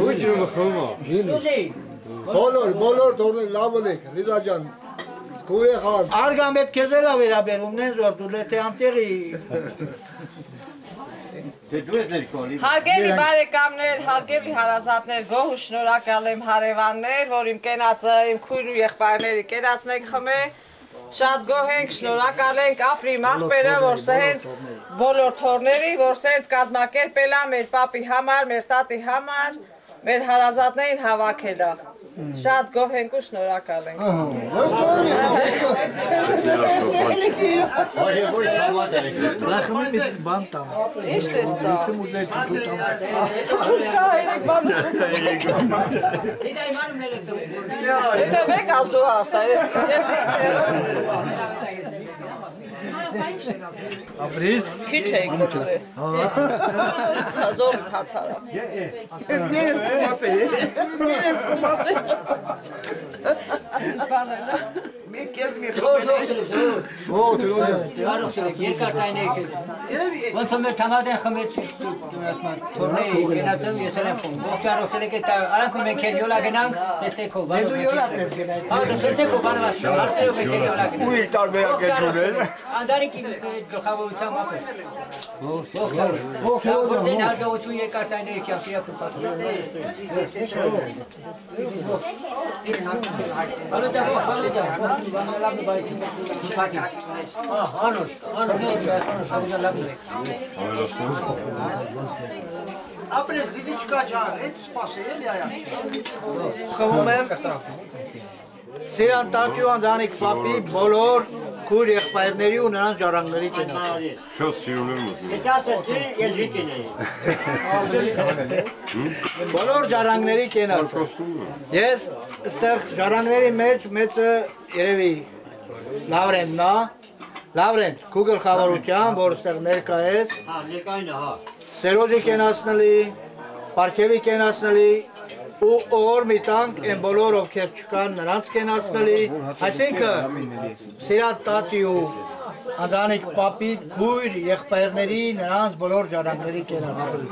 S14: Բուջրումը խմումա։
S4: Բոլոր, բոլոր թորներ լավ եք, Լիդա ջան։
S9: Այդ քեզ էլ է վերաբերում, նեն զոր դու լեթե անտեղի։
S1: Դու ես ներկոլի։
S5: Հարգելի բարեկամներ, հարգելի հարազատներ, գոհ ու շնորհակալ եմ հարևաններ, որ իմ կենացը, իմ քույր ու եղբայրների կենացն եք խմե։ Շատ գոհ ենք, շնորհակալ ենք ապրի մախբերը, որ սենց բոլոր թորների, որ սենց կազմակերպել է մեր papi համար, մեր տատի համար, մեր հարազատներին հավաքել է։ Շատ գոհ ենք ու շնորհակալ ենք։
S9: Լախմի մի բան տամ։
S5: Ինչ ես տա։
S9: Իմ ուզել դու տամ։
S5: Կա երեք բան։ Դա մեկ ազդու հաստա։
S9: Ապրից։
S5: Քիչ էի գցրել։ Հազոր հացարա։
S11: Մի կերտ մի
S4: Ո, դրոյա։
S7: Կարող շեք երկար տայնեք։ Ոնց որ թամադեն խմեց ասման թորնեի գնացում ես էլ եմ փոն։ Ողջ առողջել եք դա արանքում մենք էլ յոլա գնանք տեսեքով։
S9: Դու յոլա գնայ։
S7: Հա դա տեսեքով բանված հարցերով մենք էլ յոլա գնանք։
S11: Ու տարբերակ է դուրել։
S7: Անդարիկի Ողջ առողջ։
S4: Ողջ առողջ։
S7: Ձեն հաջողություն երկար տայնեք յասի ակուպացում։ ողջ ալո դա ողջ բանալավ բայ։ Ֆատի։
S1: Ահա, անոց,
S11: Ապրես դիդի չկա ջան, այդ սպասել էլի այա։
S9: Խմում եմ Սիրան տատյու անձանիկ պապի բոլոր քուր եղբայրների ու նրանց ժառանգների կենաց։
S14: Շատ սիրուներ մոտ։
S1: Եթե ասեցի, ես վիկին էի։
S9: Բոլոր ժառանգների կենաց։ Ես այստեղ ժառանգների մեջ մեծը երևի Լավրենն է, Լավրենտ, քու գլխավորությամբ, որ այստեղ ներկա ես,
S1: Հա, ներկային է, հա։
S9: Սերոջի կենացնելի, Պարքևի կենացնելի ու օր մի տանք են բոլոր ովքեր չկան նրանց կենացնելի, այսինքն սիրատ տատի ու Անդրանիկ պապի, քույր, եղբայրների, նրանց բոլոր ժառանգների կենացնելի։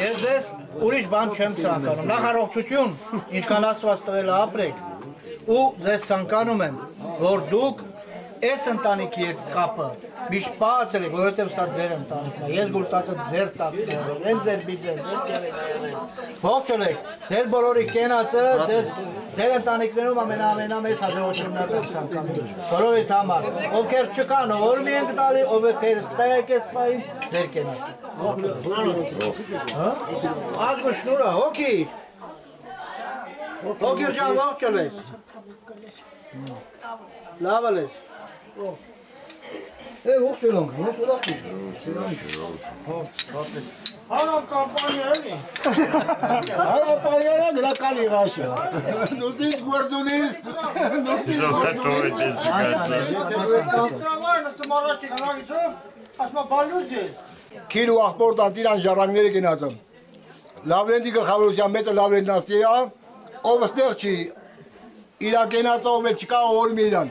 S9: Ես ձեզ ուրիշ բան չեմ ցանկանում։ Նախ առողջություն, ինչքան ասված տվել է ապրեք։ Ու ձեզ ցանկանում եմ, որ դուք այս ընտանիքի հետ կապը միշտ բացել եք, որովհետև սա ձեր ընտանիքն է։ Ես գուլտատը ձեր տակն է, են ձեր բիձեր, ձեր կերեն։ Ողջուն եք, ձեր բոլորի կենացը, ձեր ձեր ընտանիքներում ամենամենամեծ հաջողությունն է ցանկանում։ Բոլորիդ համար, ովքեր չկան, ով մի են տալի, ովքեր ստեղ եք այս պահին, ձեր կենացը։ Հա? Ազգու շնուրը, հոգի։ Հոգի ջան, ողջուն եք։ Լավ ալես։ Է ողջուն եք, ողջուն եք։
S11: Հանա կամպանիա էլի։
S4: Հանա պայարա գրակալի ղաշը։ Նուտից գորդունից, նուտից գորդունից։
S11: բալուց է։
S4: Քիր ու աղբոր տանտիրան ժառանգները գնացը։ Լավրենտի գլխավորության մեծը Լավրենտնաստի է, ով ստեղ չի, իրակենացը ով էլ չկա որ մի իրան։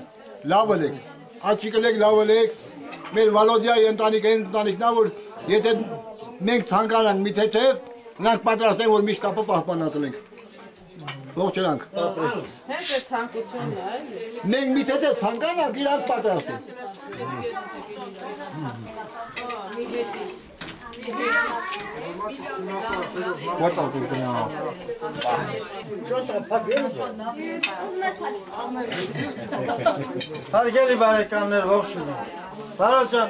S4: Լավը լեք, աչի կլեք լավը լեք, մեր Վալոդիայի ընտանիք այն ընտանիքնա, որ եթե մենք ցանկանանք մի թեթև, նրանք պատրաստ են, որ միշտ կապը պահպանատենք։ Ողջունանք։
S5: Հենց է ցանկությունն է,
S4: Մենք մի թեթև ցանկանանք, իրանք պատրաստ են։
S9: What else is going on?
S11: Հարգելի բարեկամներ, ողջուն եք։ Բարոյ ջան,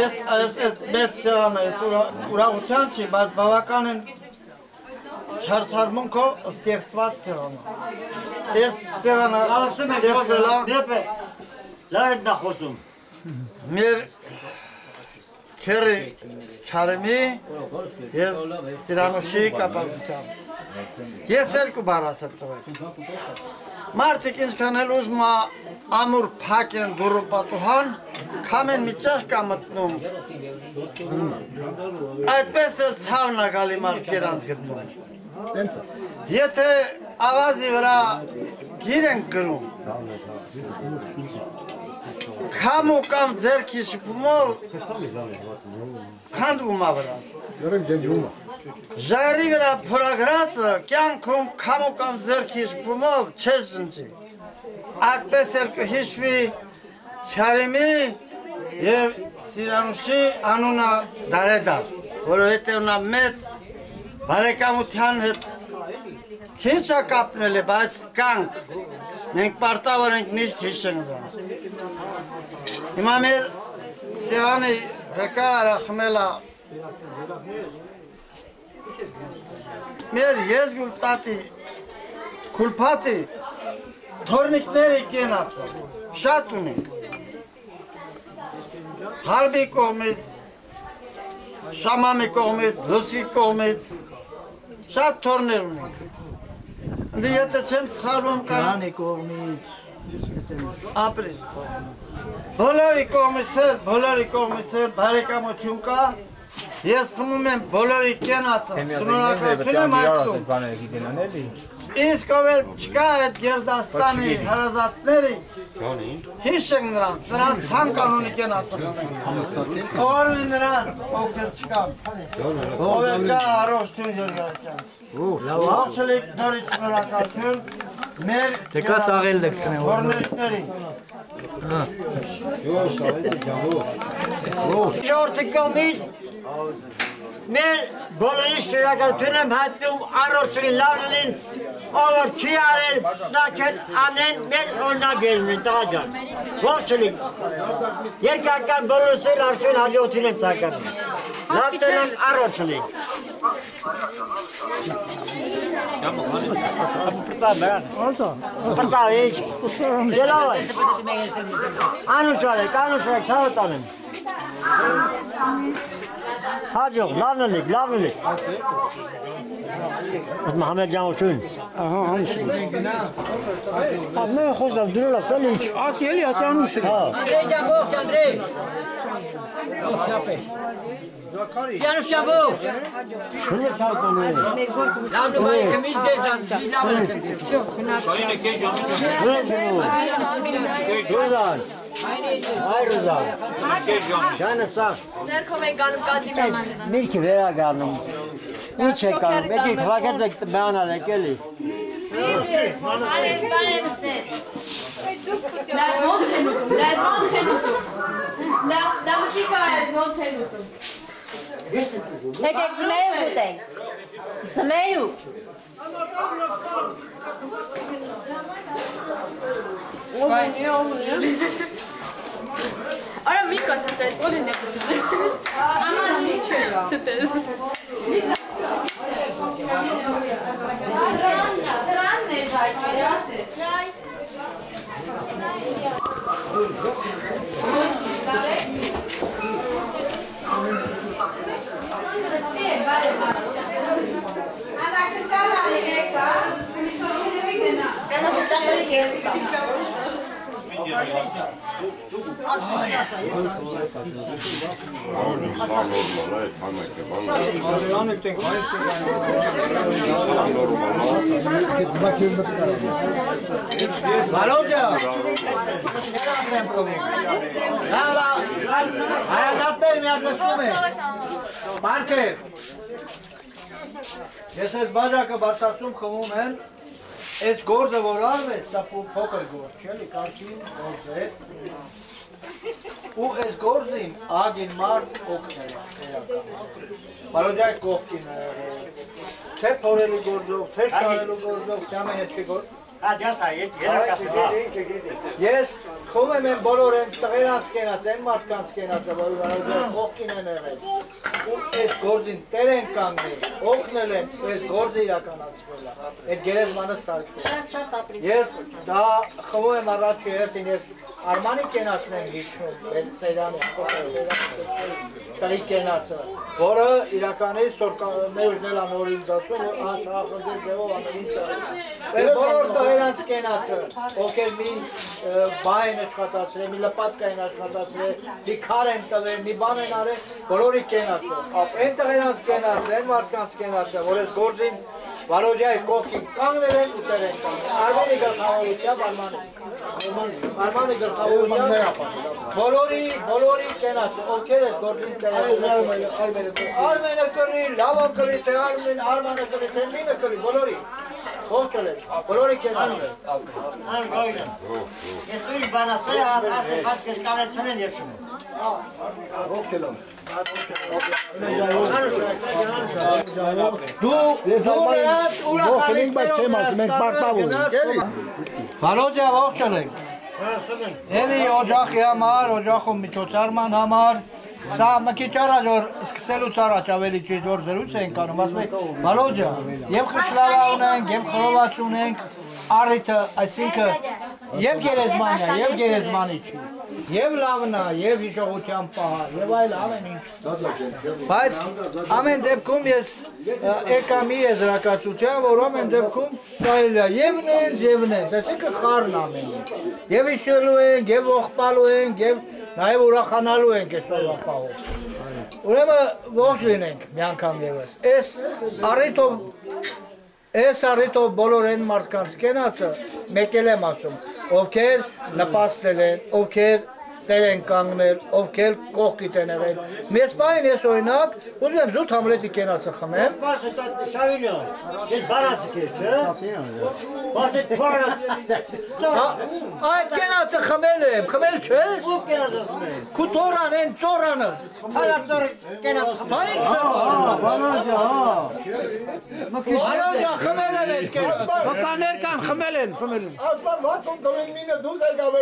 S11: այս այս այս մեծ սեղանը, այս ուրա- ուրախության չի, բայց բավական են չարչարմունքով ստեղծված սեղան։ Այս սեղանը ստեղծվել է
S1: լավ է նա խոսում։
S11: մեր քերի Քարեմի եւ Սիրանոշի կապակցությամբ։ Ես երկու բառ ասեմ տվել։ Մարդիկ ինչքան էլ ուզում ամուր փակ են դուրը պատուհան, քամեն մի ճախ կա մտնում։ Այդպես էլ ցավն ա գալի մարդիկ իրանց գտնում։ Եթե ավազի վրա գիր են գրում, քամու կամ ձերքի շփումով քանդվում ա վրաս։
S4: Դեռ ջնջվում է։
S11: Ժայռի վրա փորագրածը կյանքում քամու կամ ձերքի շփումով չես ջնջի։ Այդպես էլ կհիշվի Քարեմի եւ Սիրանուշի անունը դարեդար, որովհետեւ նա մեծ բարեկամության հետ քիչ է կապնել բայց կանք մենք պարտավոր ենք միշտ հիշենք դրանց։ Հիմա մեր սեղանի ղեկավարը խմելա մեր եզգուլ տատի քուլփատի թորնիկների կենացը շատ ունենք հարբի կողմից շամամի կողմից լուսի կողմից շատ թորներ ունենք Դե եթե չեմ սխալվում կան
S9: Անի կողմից
S11: ապրես բոլորի կողմից էլ բոլորի կողմից էլ բարեկամություն կա Ես խմում եմ բոլորի կենացը, շնորհակալություն եմ Իսկ ով էլ չկա այդ Գերդաստանի հարազատների, հիշենք նրանց, նրանց թանկ անունի կենացը։ Օրվի նրան, ովքեր չկան։ Ով էլ կա առողջություն Գերգարքյան։ Լավ, ողջլիկ նորից շնորհակալություն մեր
S9: Դեկա ծաղել լεξնե
S11: Որներների։
S1: Շորտի կողմից մեր բոլորի շնորհակալություն եմ հայտնում առողջի լավնին, ով որ չի արել, դա կեն անեն մեր օրնագերն են տղա ջան։ Ողջունիք։ Երկական բոլորս էլ արժեն հաջողություն եմ ցանկանում։ Լավ տնան առողջունի։ ოსო პრწავე ზელავე
S10: ანუშალე კანუშალე
S1: თავტანე ჰაჯო ლავნელი ლავნელი محمد
S10: جان شون აჰა ამის
S1: მე
S7: ხოსდავ დილა სელინჩ ასიელი ასიანუში ანდრეი ჯან ბოხ ანდრეი
S1: შაპე Սյանուշաբով։ Շնորհակալություն։
S7: Լավ բարի քմիջ ձեզ անջինավը սնդի։
S8: Всё,
S1: գնացեք։ Ռոզան։ Այ Ռոզան։ Ջանը սա։
S8: Ձերքով են գանում կադրի մաման։
S1: Միրքի վերագանում։ Ինչ է կան, մեկի քվագետ եք մյանալ եք էլի։
S8: Բարև, բարև ձեզ։ Դաս ոնց են ուտում, դաս ոնց են ուտում։ Դա դա մտիկա է ոնց են ուտում։
S1: Ես եմ ուզում։
S15: Եկեք ձմերուկ ուտենք։ Ձմերուկ։
S8: Վայնի օմնի։ Արա մի կա հասել բոլին է ուտում։ Աման ինչ է։ Չտես։ Դրանն է հայ,
S9: Վալոդյա։ Լավա։ Հայրատներ մի հատ լսում եք։ Մարկեր։ Ես այս բաժակը բարձրացում խմում եմ, այս գործը որ արվեց, սա փոքր գործ չէ, էլի կարգին գործ է։ Ու այս գործին ագին մարդ օգնել է։ Վալոդյա կողքին է Թե փորելու գործով, թե շարելու գործով, թե ամեն ինչի գործ։
S1: ես
S9: խոհեմ եմ բոլոր են տղերանց կենած, են մարդկանց կենած, որ վարոդը խողքին են եղել։ Ու այս գործին տեր են կանգնել, օգնել են, ու այս գործը իրականացվել է։ Այդ գերեզմանը
S15: ապրի։
S9: Ես դա խմում եմ առաջ երթին, ես Արմանի կենացն եմ հիշում, այդ Սերյանի, տղի կենացը, որը իրականից մերն էլ անորին դասում, որ աշախնդիր ձևով ամեն ինչ Մեր բոլոր տղերանց կենացը, ովքեր մի բայ են աշխատացրել, մի լպատկա են աշխատացրել, մի քար են տվել, մի բան են արել, բոլորի կենացը։ Այն տղերանց կենացը, այն մարդկանց կենացը, որ այս գործին Վարոջայի կողքին կանգնել են ու տեր են կանգնել։ Արմանի գլխավորությամբ Արմանի։ Արմանի գլխավորությամբ բոլորի, բոլորի կենացը, ովքեր են գործին տեր Արմենը կրի, լավը կրի, թե Արմեն, Արմանը կրի, թե մինը կրի, բոլորի։ Ողջել են, բոլորի կենացը։
S1: Ան գոյնը։ Ես ուրիշ բանացել, ասել բացկես կանեցել են ես շում։
S9: Ողջել եմ։
S4: Դու
S9: դու նրանց ուրախալիքներով
S4: մենք պարտավոր ենք, էլի։
S9: Վարոջա ողջել ենք։ Էլի օջախի համար, օջախում միջոցառման համար, սա մի քիչ առաջ որ սկսելուց առաջ ավելի ճիշտ որ զրույց ենք անում, ասում ենք Վարոջա, եւ խշլավա ունենք, եւ խրոված ունենք, առիթը, այսինքն եւ գերեզմանիա, եւ գերեզմանիչի, եւ լավնա, եւ հիշողության պահ, եւ այլ ամեն ինչ։ Բայց ամեն դեպքում ես եկա մի եզրակացության, որ ամեն դեպքում կարելի է եւ նենց եւ նենց, այսինքն խառն ամեն ինչ։ Եվ հիշելու ենք, եւ ողբալու ենք, եւ նաեւ ուրախանալու ենք այսօրվա պահով։ Ուրեմն ողջ լինենք մի անգամ եւս։ Այս առիթով Այս առիթով բոլոր այն մարդկանց կենացը մեկել եմ ասում, ովքեր նպաստել են, ովքեր տեր են կանգնել, ովքեր կողքիտ են եղել։ Մեծ բան ես օրինակ, ուզում եմ զուտ Համլետի կենացը խմեմ։
S1: Բասը Շավիլյան, ես բարացը քեզ, չէ՞։ Բասը փորա։
S9: Այդ կենացը խմել եմ, խմել չես։
S1: Ո՞վ կենացը խմել։
S9: Քու տորան են, ծորանը։
S1: Հայա ծոր կենացը խմել։
S9: Բայց չէ։
S4: Վանոջա,
S9: Վանոջա խմել եմ այդ կենացը։
S10: Վկաներ կան, խմել են, խմել են։
S4: Ասա 60 թվականին դուս եկավ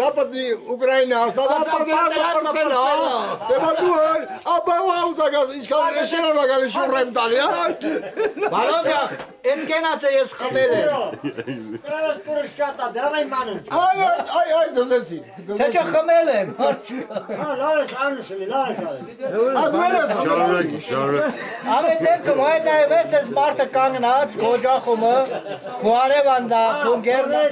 S4: Զապադի Ուկրաինա, ասա պատերազմը հա։ Դե դու ապա ուզակաս ինչքան շերոն գալի շուրեմ տալի, հա։
S9: Վանոջա, այդ կենացը ես խմել եմ։
S1: Կրալը կուրշ կատա, դրամայ մանուչ։
S4: Այ այ այ դզեցի։
S9: Թե չէ խմել եմ։
S1: Հա, լարես անուշելի, լարես արես։
S4: Ադմերը
S14: Շարունակ, շարունակ։
S9: Ամեն դեպքում այդ այվես ես մարդը կանգնած, գոջախումը, քուարևանդա, քունգերնը։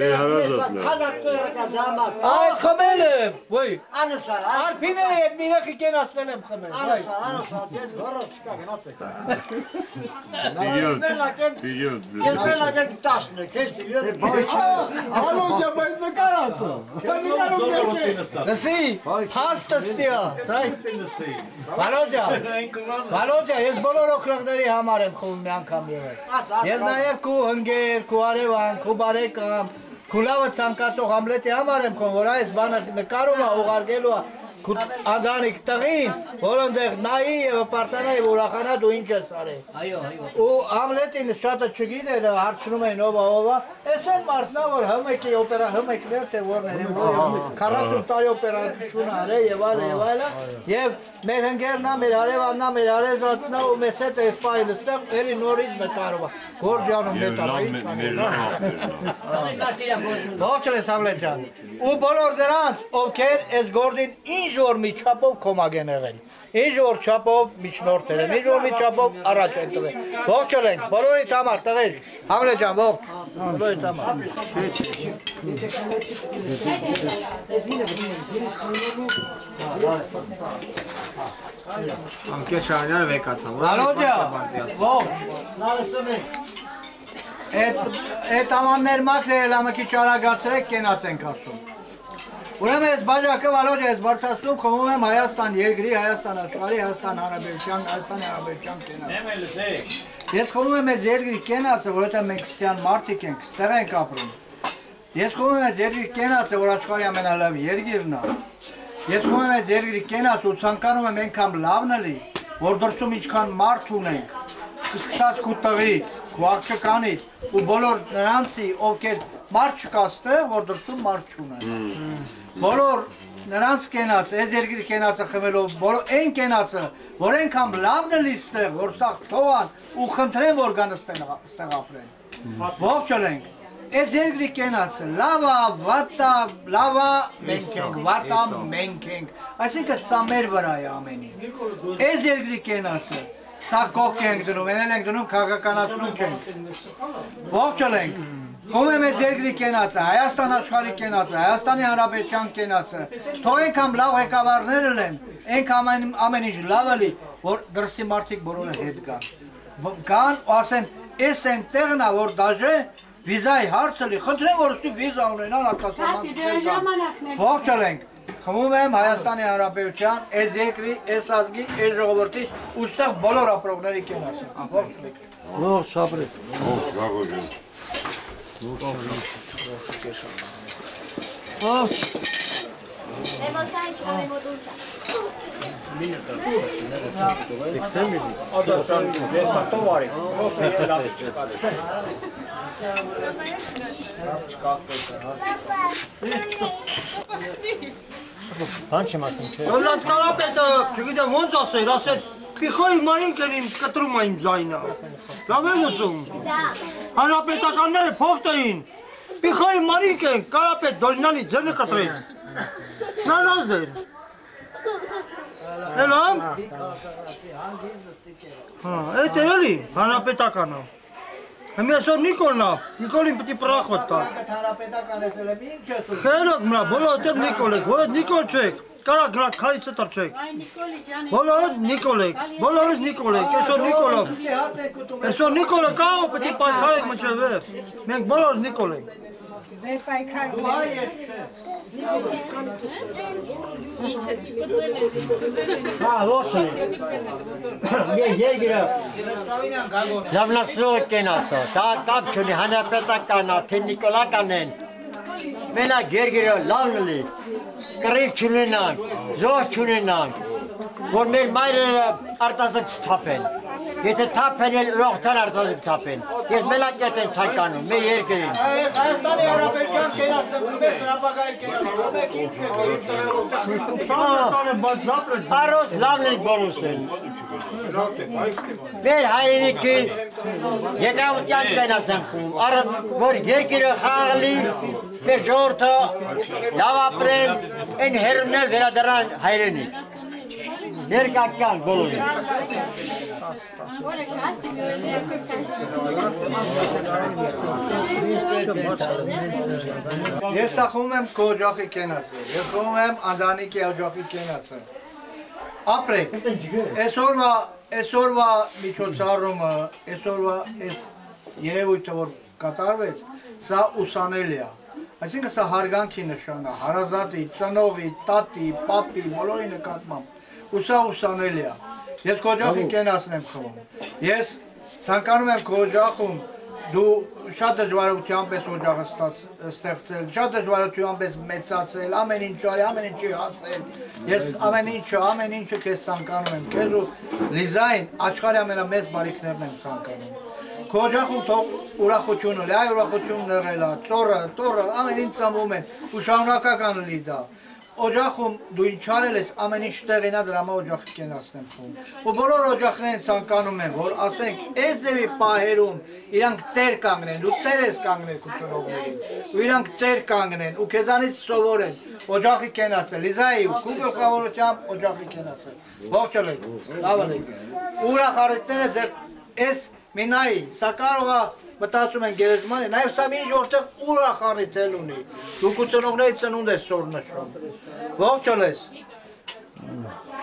S14: Մեր հարազատն է։
S1: Խազակ ծորակա դամատ։
S9: Այ խմել եմ, ոյ։
S1: Անուշա,
S9: Արփիները այդ միրեխի կենացնել եմ խմել։ այ։
S1: անուշա, անուշա, դες գորո չկա, գնացեք։
S14: Պիրյոտ, պիրյոտ։
S1: Ես մենակ տաշն է, քեզ դիլիո։
S4: Ալոջա բայց նկարածը։ Նկարում դեպի։
S9: Լսի, հաստը ստիա, սայ։ Վալոջա, Վալոջա, ես բոլոր օկրողների համար եմ խմում մի անգամ եղել։ Ես նաև քու հնգեր, քու արևան, քու բարեկամ, քու լավը ցանկացող Համլետի համար եմ խմում, որ այս բանը նկարում է, ուղարկելու է։ անդանիկ տղին, որ ընդեղ նայի եւ պարտանայի ուրախանա դու ինչ ես արել։
S7: Այո, այո։
S9: Ու Համլետին շատը չգիտեր, հարցնում են ով ով Էս են մարդնա որ հմեկի օպերա հմեկներ թե որներ են, որ 40 տարի օպերացիոն արել եւ այլ եւ այլ եւ մեր հնգերնա, մեր հարևաննա, մեր արեզատնա ու մեզ հետ էս պայլը ստեղ երի նորից մտարਵਾ։ Գորջանում մետա, ինչ Ողջ ես Համլետ ու բոլոր դրանց, ովքեր այս գործին ինչ որ մի չափով կոմագ են եղել։ Ինչ որ չափով միջնորդել են, ինչ որ մի չափով առաջ են տվել։ Ողջ ենք, բոլորիդ համար տղեր, Համլետ ջան, ողջ։ Բոլորիդ համար։
S16: Անկե Շահյանը վեկացավ։
S9: Վալոդյա, ողջ։ Այդ այդ ամաններ մաքրել լամը քիչ արագացրեք կենացենք ասում։ Ուրեմն այս բաժակը Վալոդյա ես բարձրացնում խմում եմ Հայաստան երկրի, Հայաստան աշխարհի, Հայաստան Հանրապետության, Հայաստան Հանրապետության կենաց։ Ես խմում եմ այս երկրի կենացը, որովհետև մենք քրիստիան մարդիկ ենք, ստեղ ենք ապրում։ Ես խմում եմ այս երկրի կենացը, որ աշխարհի ամենալավ երկիրն է։ Ես խմում եմ այս երկրի կենացը ու ցանկանում եմ այնքան լավն լի, որ դրսում ինչքան մարդ ունենք, սկսած քու տղից, քու աղջկանից ու բոլոր նրանցի, ովքեր մարդ չկա ստեղ, որ դրսում մարդ չունեն։ Բոլոր նրանց կենաց, այս երկրի կենացը խմելով, բոլոր այն կենացը, որ այնքան լավն է ստեղ, որ սա թողան ու խնդրեն, որ գան ստեղ ապրեն։ Ողջ ենք։ Այս երկրի կենացը լավա, վատա, լավա մենք ենք, վատա մենք ենք։ Այսինքն սա մեր վրա է ամեն ինչ։ Այս երկրի կենացը սա կողք ենք դնում, ենել ենք դնում քաղաքականացնում չենք։ Ողջ ենք։ Խոմ եմ այս երկրի կենացը, Հայաստան աշխարհի կենացը, Հայաստանի Հանրապետության կենացը։ Թող այնքան լավ ղեկավարներ լինեն, այնք ամեն ամեն ինչ լավ լի, որ դրսի մարդիկ բոլորը հետ գան։ Գան ու ասեն, «Էս են տեղն է, որ դաժե վիզայի հարցը լի, խնդրեմ որ ուստի վիզա ունենան արտասահման։ Ողջ ենք։ Խմում եմ Հայաստանի Հանրապետության, այս երկրի, այս ազգի, այս ժողովրդի ու ստեղ բոլոր ապրողների կենացը։ Ողջ եք։ Ողջ շաբրեք։
S14: Ողջ Գագոջան։
S9: Ողջ։
S8: Demosai ci avevo dulce.
S1: Բան չեմ ասում, չէ։
S12: Դոլանց կարապետը, չգիտեմ ոնց ասեր, ասեր, Պիխոյի մարին կերին կտրում այն ձայնը։ Լավ ես ասում։ Հանրապետականները փող տային։ Պիխոյի մարին կերին, կարապետ դոլինալի ձենը կտրել։ Նանազ դեր։ Էլամ։ Հա, այդ էր էլի, հանրապետականը։ Հիմա այսօր Նիկոլն է, Նիկոլին պիտի պրախոտ տա։
S9: Հանրապետական ես ելեմ, ինչ ես ուզում։
S12: Խելոք մնա, բոլորը Նիկոլ եք, որը Նիկոլ չեք։ Կարա գրա քարիցը տրչեք։ Բոլորը Նիկոլ եք, բոլորս Նիկոլ եք, այսօր Նիկոլը։ Այսօր Նիկոլը կա ու պիտի պայքարեք մինչև վերջ։ Մենք բոլորս Նիկոլ ենք։
S2: Մեր պայքար
S1: Հա, ողջ ենք։ Մեր երկիրը լավնասնող կենացը, դա կապ չունի հանրապետականա, թե նիկոլական են։ Մենակ երկիրը լավն լի, կռիվ չունենանք, զոր չունենանք, որ մեր մայրերը արտաստ չթապեն։ Եթե թափեն, էլ ուրողթան արտաստ թափեն։ Ես մենակ այդ են ցանկանում, մեր երկրին։
S9: Հայաստանի Հանրապետության կենացը, մեծ հրապագայի կենացը, մեկ ինչ եք,
S1: Արոս լավն են բոլորս են։ Մեր հայրենիքի եկամտյան կենաց են խում, առ որ երկիրը խաղալի, մեր ժողովրդը լավ ապրեն, այն հերումներ վերադառան հայրենիք։ Ներկայական բոլորին։
S9: Ես ախում եմ քո օջախի կենացը, ես խոհում եմ Անդանիկի օջախի կենացը։ Ապրեք։ Այսօրվա այսօրվա միջոցառումը, այսօրվա այս երևույթը որ կատարվեց, սա ուսանելի է։ Այսինքն սա հարգանքի նշան է, հարազատի, ծնողի, տատի, պապի, բոլորի նկատմամբ։ Ու սա ուսանելի է։ Ես քո օջախի կենացն եմ խոհում։ Ես ցանկանում եմ քո օջախում դու շատ դժվարությամբ ես օջախը ստեղծել, շատ դժվարությամբ ես մեծացել, ամեն ինչ արի, ամեն ինչի հասնել։ Ես ամեն ինչը, ամեն ինչը քեզ ցանկանում եմ։ Քեզ ու Լիզային աշխարհի ամենամեծ բարիքներն եմ ցանկանում։ Քո օջախում թող ուրախություն ունի, այ ուրախությունն եղել է, ծորը, ծորը, ամեն ինչ ծնվում են, ու շարունակական լինի դա։ Օջախում դու ինչ արել ես, ամեն ինչ տեղին է դրա համար օջախը կենացնեմ խում։ Ու բոլոր օջախներին ցանկանում են, որ ասենք, այս ձևի պահերում իրանք տեր կանգնեն, դու տեր ես կանգնել քո ծնողներին։ Ու իրանք տեր կանգնեն ու քեզանից սովորեն օջախի կենացել։ Լիզայի ու քու գլխավորությամբ օջախի կենացել։ Ողջ ըլեք, լավ ըլեք։ Ուրախ առիթները ձեր այս մինայի, սա կարող է մտածում են գերեզմանը, նաև սա ինչ որտեղ ուրախ առիթել ունի։ Դու քո ծնողների ծնունդ ես սոր նշում։ Ողջ ըլես։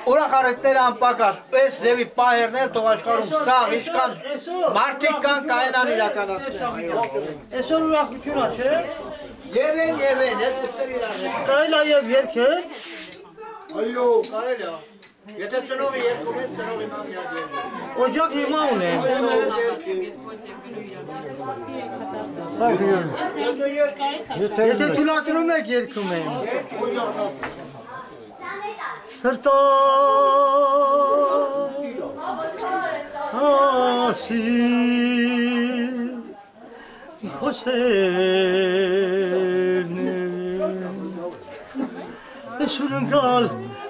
S9: Ուրախ առիթները անպակաս, այս ձևի պահերներ թող աշխարհում սաղ, ինչքան մարդիկ կան կարենան իրականացնել։
S12: Այսօր ուրախություն է, չէ։
S9: Եվ են, եւ են, երկուստեր իրար։
S12: Կարելի է երկը։
S9: Այո, կարելի է։ Եթե ծնողի երկում ես, ծնողի մամիակ երկում։
S12: Օջակ հիմա ունեմ։ Եթե թույլատրում եք երկում եմ։ Սրտա ասի խոսերն ես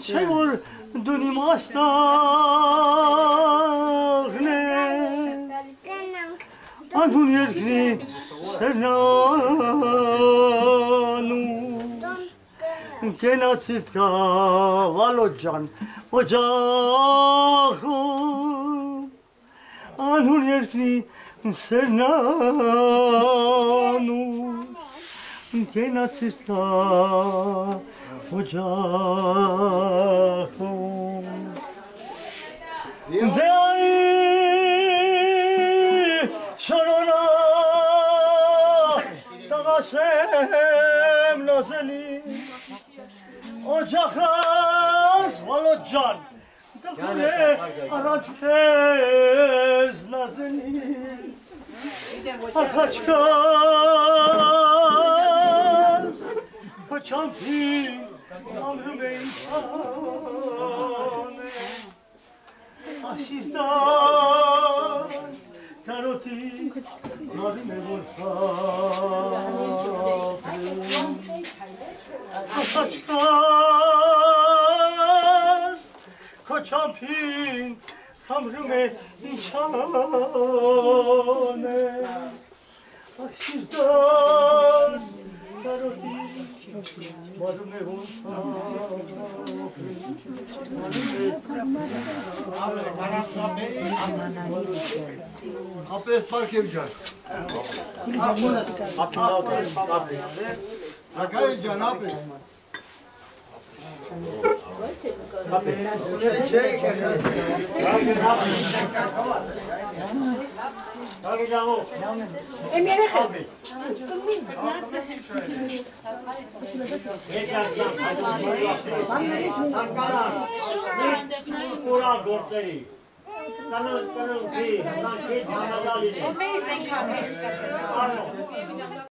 S12: Չէ որ դուն իմ աստաղն Անհուն երկնի սերնանում Կենացիտ կա վալոտ ջան օջախում Անհուն երկնի սերնանում Կենացիտ կա օջախում Դե արի շորորա տղասեմ նազելի օջախս վալոտ ջան տխուր է առաջ քեզ նազելի ախաչքաս քո չամփի ամրում مهر بیخانه آشیدان کروتی نادی نبوتا کچکاز کچان پین کمروم ایشانه آشیدان کروتی. Է Աշիտաս կարոտի նորին է որ
S4: Ապրես Պարքև ջան։ Ակայ ջան, ապրես։
S2: Եմ երեխեք։
S1: Ուրա գործերի։ Կանոն, կանոն, դի, հասան քեզ հանալալին։
S8: Ո՞նց ենք համեստակը։